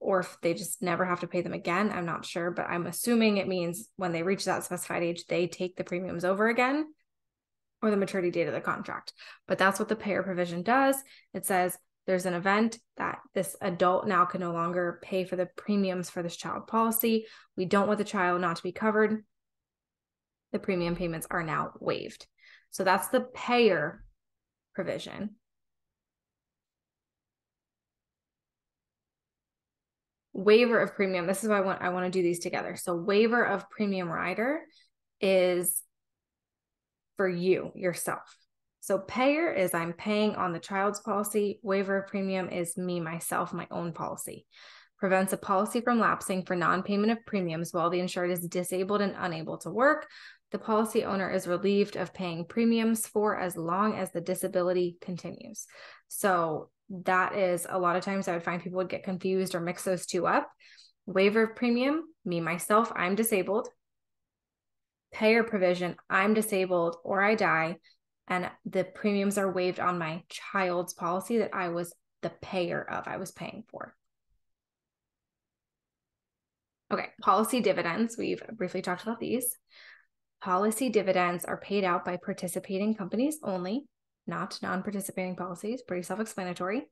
or if they just never have to pay them again. I'm not sure, but I'm assuming it means when they reach that specified age, they take the premiums over again or the maturity date of the contract. But that's what the payer provision does. It says there's an event that this adult now can no longer pay for the premiums for this child policy. We don't want the child not to be covered. The premium payments are now waived. So that's the payer provision. waiver of premium this is why i want i want to do these together so waiver of premium rider is for you yourself so payer is i'm paying on the child's policy waiver of premium is me myself my own policy prevents a policy from lapsing for non-payment of premiums while the insured is disabled and unable to work the policy owner is relieved of paying premiums for as long as the disability continues so that is a lot of times I would find people would get confused or mix those two up. Waiver of premium, me, myself, I'm disabled. Payer provision, I'm disabled or I die, and the premiums are waived on my child's policy that I was the payer of, I was paying for. Okay, policy dividends. We've briefly talked about these. Policy dividends are paid out by participating companies only not non participating policies, pretty self explanatory.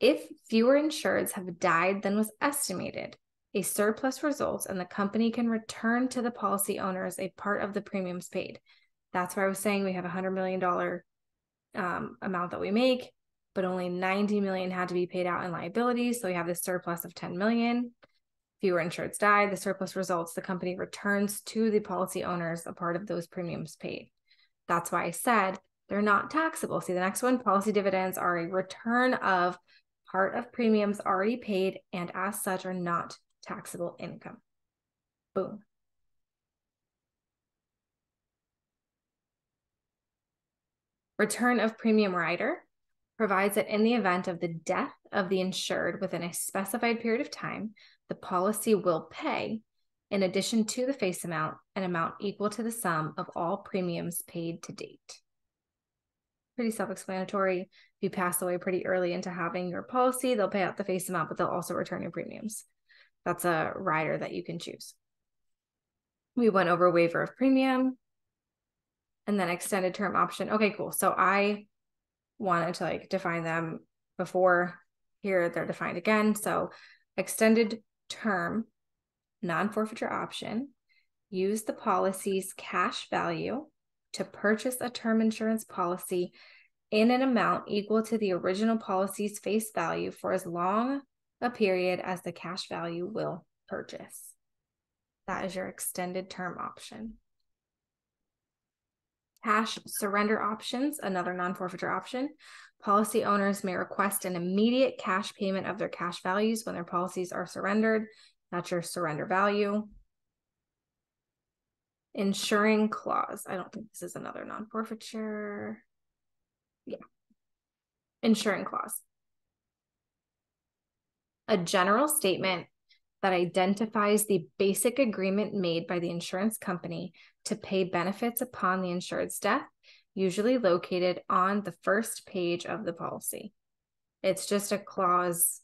If fewer insureds have died than was estimated, a surplus results and the company can return to the policy owners a part of the premiums paid. That's why I was saying we have a $100 million um, amount that we make, but only 90 million had to be paid out in liabilities. So we have this surplus of 10 million. Fewer insureds die, the surplus results, the company returns to the policy owners a part of those premiums paid. That's why I said they're not taxable. See, the next one policy dividends are a return of part of premiums already paid and as such are not taxable income. Boom. Return of premium rider provides that in the event of the death of the insured within a specified period of time, the policy will pay, in addition to the face amount, an amount equal to the sum of all premiums paid to date. Pretty self explanatory. If you pass away pretty early into having your policy, they'll pay out the face amount, but they'll also return your premiums. That's a rider that you can choose. We went over waiver of premium and then extended term option. Okay, cool. So I wanted to like define them before here they're defined again. So extended term non-forfeiture option use the policy's cash value to purchase a term insurance policy in an amount equal to the original policy's face value for as long a period as the cash value will purchase. That is your extended term option. Cash surrender options, another non forfeiture option. Policy owners may request an immediate cash payment of their cash values when their policies are surrendered. That's your surrender value. Insuring clause. I don't think this is another non forfeiture. Yeah. Insuring clause. A general statement that identifies the basic agreement made by the insurance company to pay benefits upon the insured's death, usually located on the first page of the policy. It's just a clause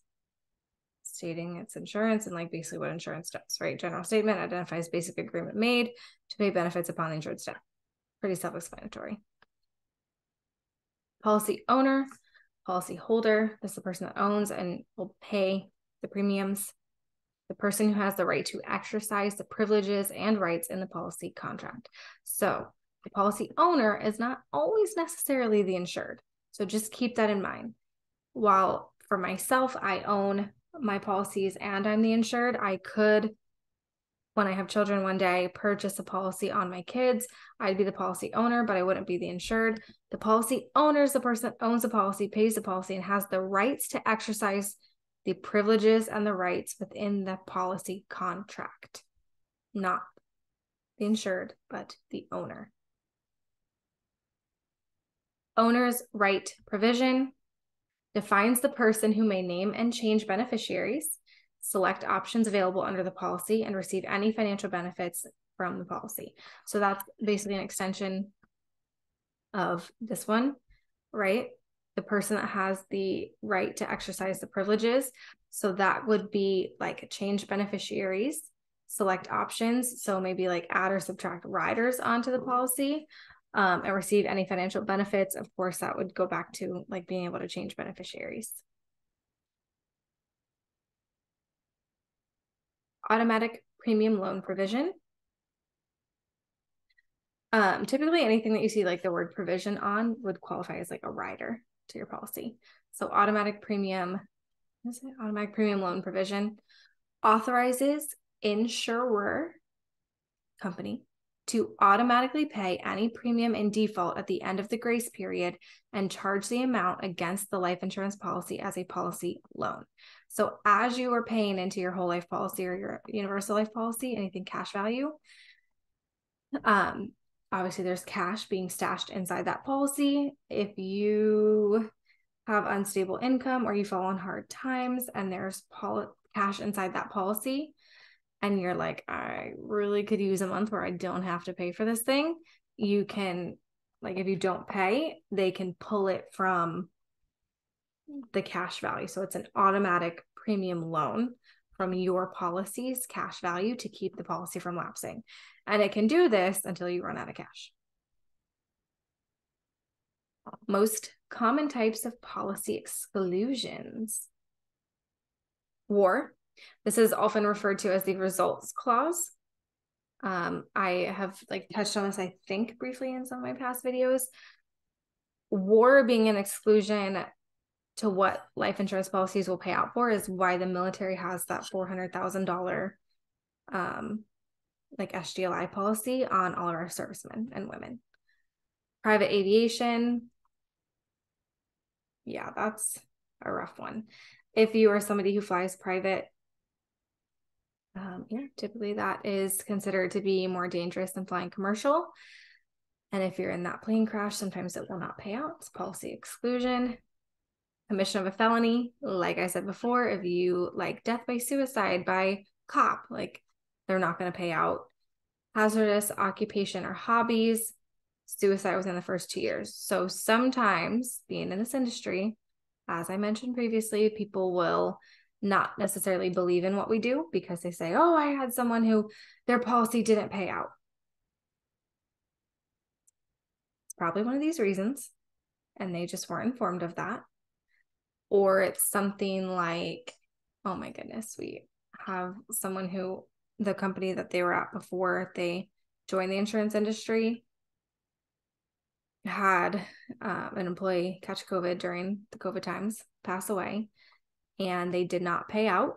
stating its insurance and like basically what insurance does, right? General statement identifies basic agreement made to pay benefits upon the insured's death. Pretty self-explanatory. Policy owner, policy holder, this is the person that owns and will pay the premiums the person who has the right to exercise the privileges and rights in the policy contract. So the policy owner is not always necessarily the insured. So just keep that in mind. While for myself, I own my policies and I'm the insured, I could, when I have children one day, purchase a policy on my kids. I'd be the policy owner, but I wouldn't be the insured. The policy owner is the person that owns the policy, pays the policy, and has the rights to exercise the privileges and the rights within the policy contract, not the insured, but the owner. Owner's right provision defines the person who may name and change beneficiaries, select options available under the policy, and receive any financial benefits from the policy. So that's basically an extension of this one, right? The person that has the right to exercise the privileges. So that would be like change beneficiaries, select options. So maybe like add or subtract riders onto the policy um, and receive any financial benefits. Of course, that would go back to like being able to change beneficiaries. Automatic premium loan provision. Um, typically anything that you see like the word provision on would qualify as like a rider to your policy. So automatic premium, is it automatic premium loan provision authorizes insurer company to automatically pay any premium in default at the end of the grace period and charge the amount against the life insurance policy as a policy loan. So as you are paying into your whole life policy or your universal life policy, anything cash value, um, obviously there's cash being stashed inside that policy. If you have unstable income or you fall on hard times and there's pol- cash inside that policy and you're like I really could use a month where I don't have to pay for this thing, you can like if you don't pay, they can pull it from the cash value. So it's an automatic premium loan from your policy's cash value to keep the policy from lapsing. And it can do this until you run out of cash. Most common types of policy exclusions. War. This is often referred to as the results clause. Um, I have like touched on this, I think, briefly in some of my past videos. War being an exclusion to what life insurance policies will pay out for is why the military has that four hundred thousand dollar um like SGLI policy on all of our servicemen and women. Private aviation, yeah, that's a rough one. If you are somebody who flies private, um, yeah, typically that is considered to be more dangerous than flying commercial. And if you're in that plane crash, sometimes it will not pay out. It's policy exclusion. Commission of a felony, like I said before, if you like death by suicide by cop, like they're not going to pay out. Hazardous occupation or hobbies, suicide within the first two years. So sometimes being in this industry, as I mentioned previously, people will not necessarily believe in what we do because they say, oh, I had someone who their policy didn't pay out. It's probably one of these reasons. And they just weren't informed of that. Or it's something like, oh my goodness, we have someone who the company that they were at before they joined the insurance industry had uh, an employee catch COVID during the COVID times, pass away, and they did not pay out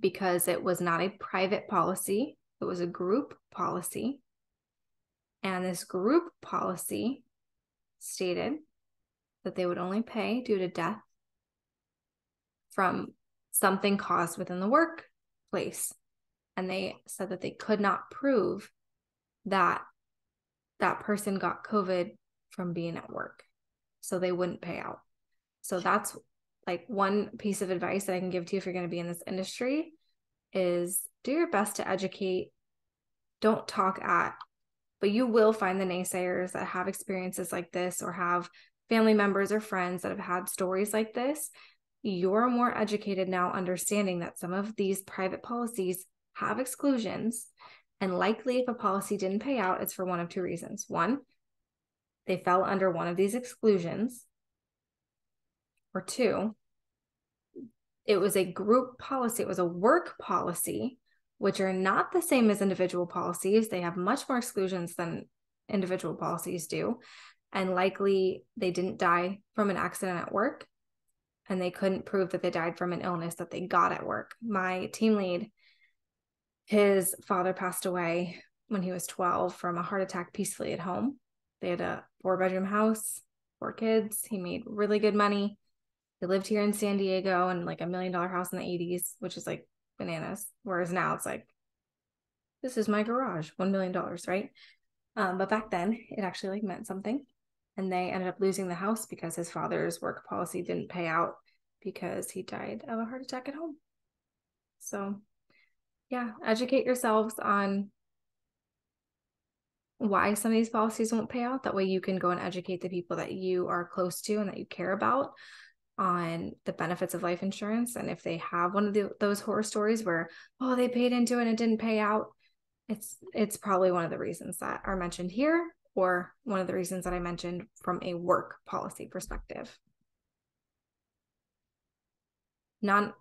because it was not a private policy, it was a group policy. And this group policy stated that they would only pay due to death from something caused within the workplace. And they said that they could not prove that that person got COVID from being at work. So they wouldn't pay out. So that's like one piece of advice that I can give to you if you're going to be in this industry is do your best to educate. Don't talk at, but you will find the naysayers that have experiences like this or have family members or friends that have had stories like this. You're more educated now, understanding that some of these private policies have exclusions and likely, if a policy didn't pay out, it's for one of two reasons. One, they fell under one of these exclusions. Or two, it was a group policy, it was a work policy, which are not the same as individual policies. They have much more exclusions than individual policies do. And likely they didn't die from an accident at work. And they couldn't prove that they died from an illness that they got at work. My team lead his father passed away when he was 12 from a heart attack peacefully at home. They had a four bedroom house, four kids. He made really good money. They lived here in San Diego in like a million dollar house in the 80s, which is like bananas. Whereas now it's like, this is my garage, $1 million, right? Um, but back then it actually like meant something. And they ended up losing the house because his father's work policy didn't pay out because he died of a heart attack at home. So yeah educate yourselves on why some of these policies won't pay out. That way you can go and educate the people that you are close to and that you care about on the benefits of life insurance. And if they have one of the, those horror stories where oh they paid into it and it didn't pay out it's it's probably one of the reasons that are mentioned here or one of the reasons that I mentioned from a work policy perspective. Non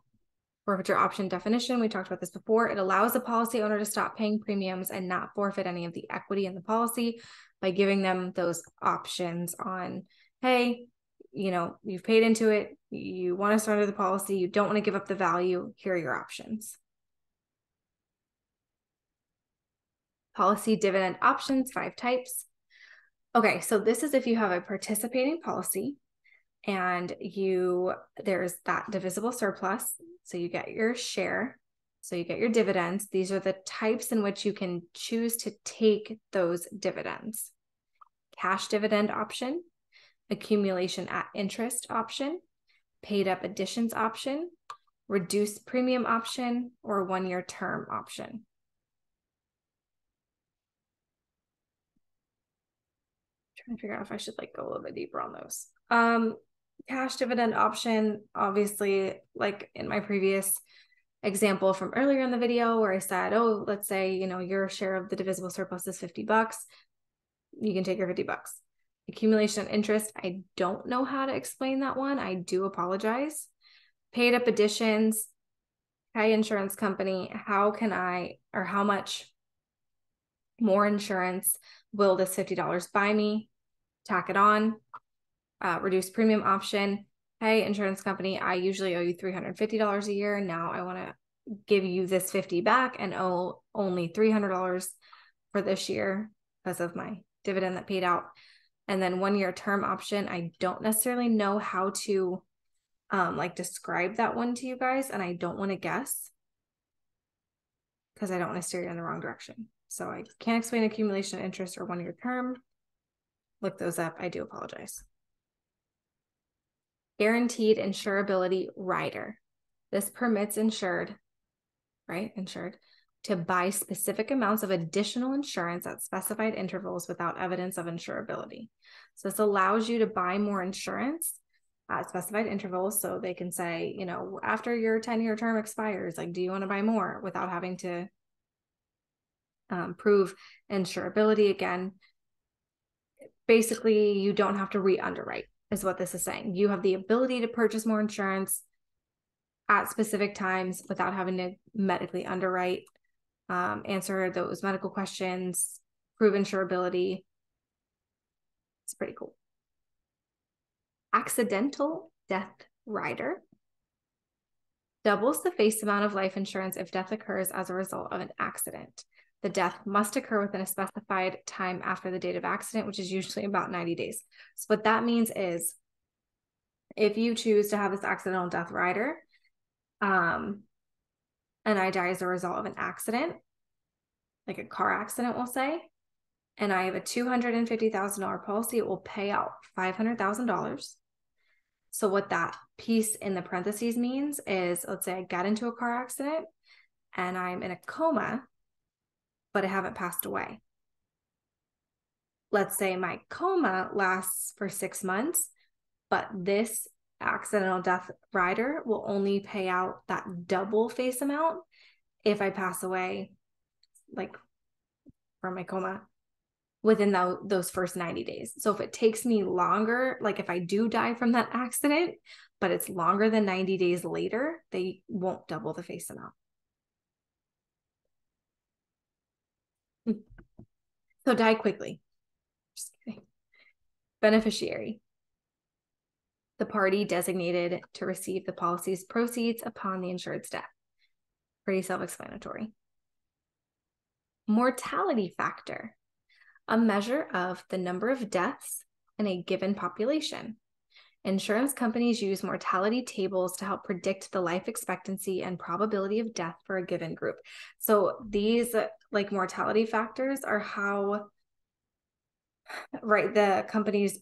forfeiture option definition. We talked about this before. It allows the policy owner to stop paying premiums and not forfeit any of the equity in the policy by giving them those options on, hey, you know, you've paid into it, you want to surrender the policy, you don't want to give up the value, here are your options. Policy dividend options, five types. Okay, so this is if you have a participating policy and you there's that divisible surplus. So you get your share. So you get your dividends. These are the types in which you can choose to take those dividends. Cash dividend option accumulation at interest option paid up additions option reduced premium option or one year term option trying to figure out if I should like go a little bit deeper on those. Um, cash dividend option, obviously, like in my previous example from earlier in the video where I said, oh, let's say, you know, your share of the divisible surplus is 50 bucks, you can take your 50 bucks. Accumulation interest, I don't know how to explain that one. I do apologize. Paid up additions, hi insurance company, how can I, or how much more insurance will this $50 buy me? Tack it on uh, reduced premium option. Hey, insurance company, I usually owe you $350 a year. Now I want to give you this 50 back and owe only $300 for this year because of my dividend that paid out. And then one year term option, I don't necessarily know how to um like describe that one to you guys and I don't want to guess. because I don't want to steer you in the wrong direction. So I can't explain accumulation of interest or one year term. Look those up. I do apologize. Guaranteed insurability rider. This permits insured, right? Insured to buy specific amounts of additional insurance at specified intervals without evidence of insurability. So this allows you to buy more insurance at specified intervals so they can say, you know, after your 10 year term expires, like, do you want to buy more without having to um, prove insurability again? Basically, you don't have to re underwrite, is what this is saying. You have the ability to purchase more insurance at specific times without having to medically underwrite um, answer those medical questions, prove insurability. It's pretty cool. Accidental death rider doubles the face amount of life insurance if death occurs as a result of an accident. The death must occur within a specified time after the date of accident, which is usually about 90 days. So, what that means is if you choose to have this accidental death rider, um, and I die as a result of an accident, like a car accident, we'll say, and I have a $250,000 policy, it will pay out $500,000. So, what that piece in the parentheses means is let's say I got into a car accident and I'm in a coma, but I haven't passed away. Let's say my coma lasts for six months, but this accidental death rider will only pay out that double face amount if I pass away, like from my coma within the, those first 90 days. So if it takes me longer, like if I do die from that accident, but it's longer than 90 days later, they won't double the face amount. So die quickly. Just kidding. Beneficiary the party designated to receive the policy's proceeds upon the insured's death. Pretty self explanatory. Mortality factor, a measure of the number of deaths in a given population. Insurance companies use mortality tables to help predict the life expectancy and probability of death for a given group. So these like mortality factors are how right the companies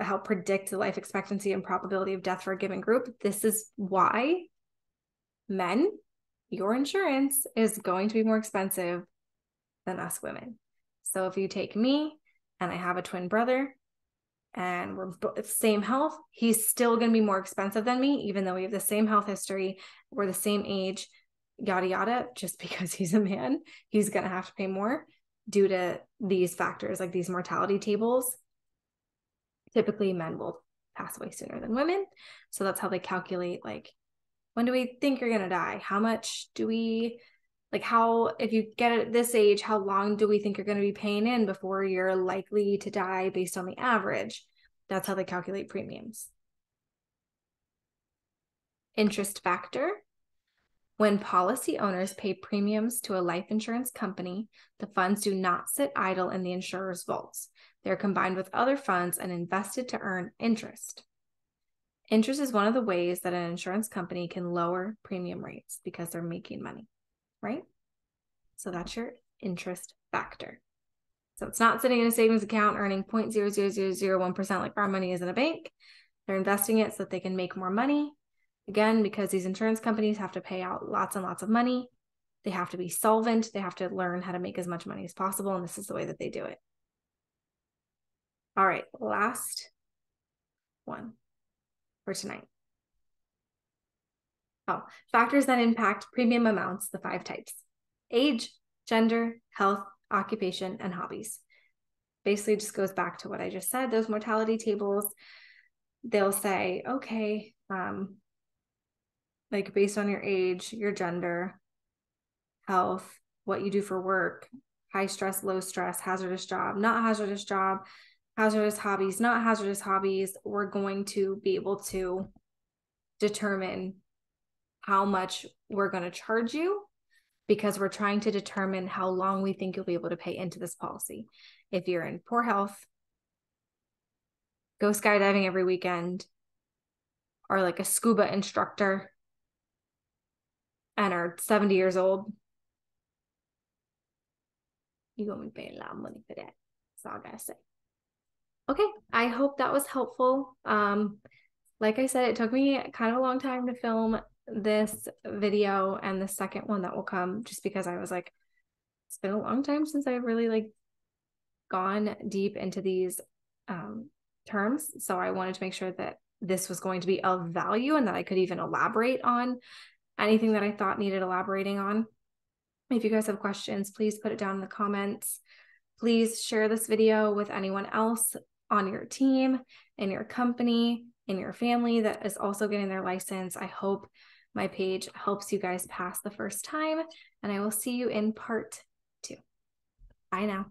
help predict the life expectancy and probability of death for a given group. This is why men, your insurance is going to be more expensive than us women. So if you take me and I have a twin brother and we're both same health, he's still going to be more expensive than me, even though we have the same health history, we're the same age, yada yada. Just because he's a man, he's going to have to pay more due to these factors, like these mortality tables typically men will pass away sooner than women. So that's how they calculate like when do we think you're going to die? How much do we like how if you get at this age, how long do we think you're going to be paying in before you're likely to die based on the average? That's how they calculate premiums. Interest factor. When policy owners pay premiums to a life insurance company, the funds do not sit idle in the insurer's vaults. They're combined with other funds and invested to earn interest. Interest is one of the ways that an insurance company can lower premium rates because they're making money, right? So that's your interest factor. So it's not sitting in a savings account earning 0.00001% like our money is in a bank. They're investing it so that they can make more money. Again, because these insurance companies have to pay out lots and lots of money. They have to be solvent. They have to learn how to make as much money as possible. And this is the way that they do it. All right, last one for tonight. Oh, factors that impact premium amounts, the five types age, gender, health, occupation, and hobbies. Basically, just goes back to what I just said. Those mortality tables, they'll say, okay, um, like based on your age, your gender, health, what you do for work, high stress, low stress, hazardous job, not hazardous job, hazardous hobbies, not hazardous hobbies, we're going to be able to determine how much we're going to charge you because we're trying to determine how long we think you'll be able to pay into this policy. If you're in poor health, go skydiving every weekend, or like a scuba instructor and are 70 years old, you're gonna be paying a lot of money for that. That's all I gotta say. Okay, I hope that was helpful. Um, like I said, it took me kind of a long time to film this video and the second one that will come just because I was like, it's been a long time since I've really like gone deep into these um, terms. So I wanted to make sure that this was going to be of value and that I could even elaborate on anything that I thought needed elaborating on. If you guys have questions, please put it down in the comments. Please share this video with anyone else on your team, in your company, in your family that is also getting their license. I hope my page helps you guys pass the first time, and I will see you in part two. Bye now.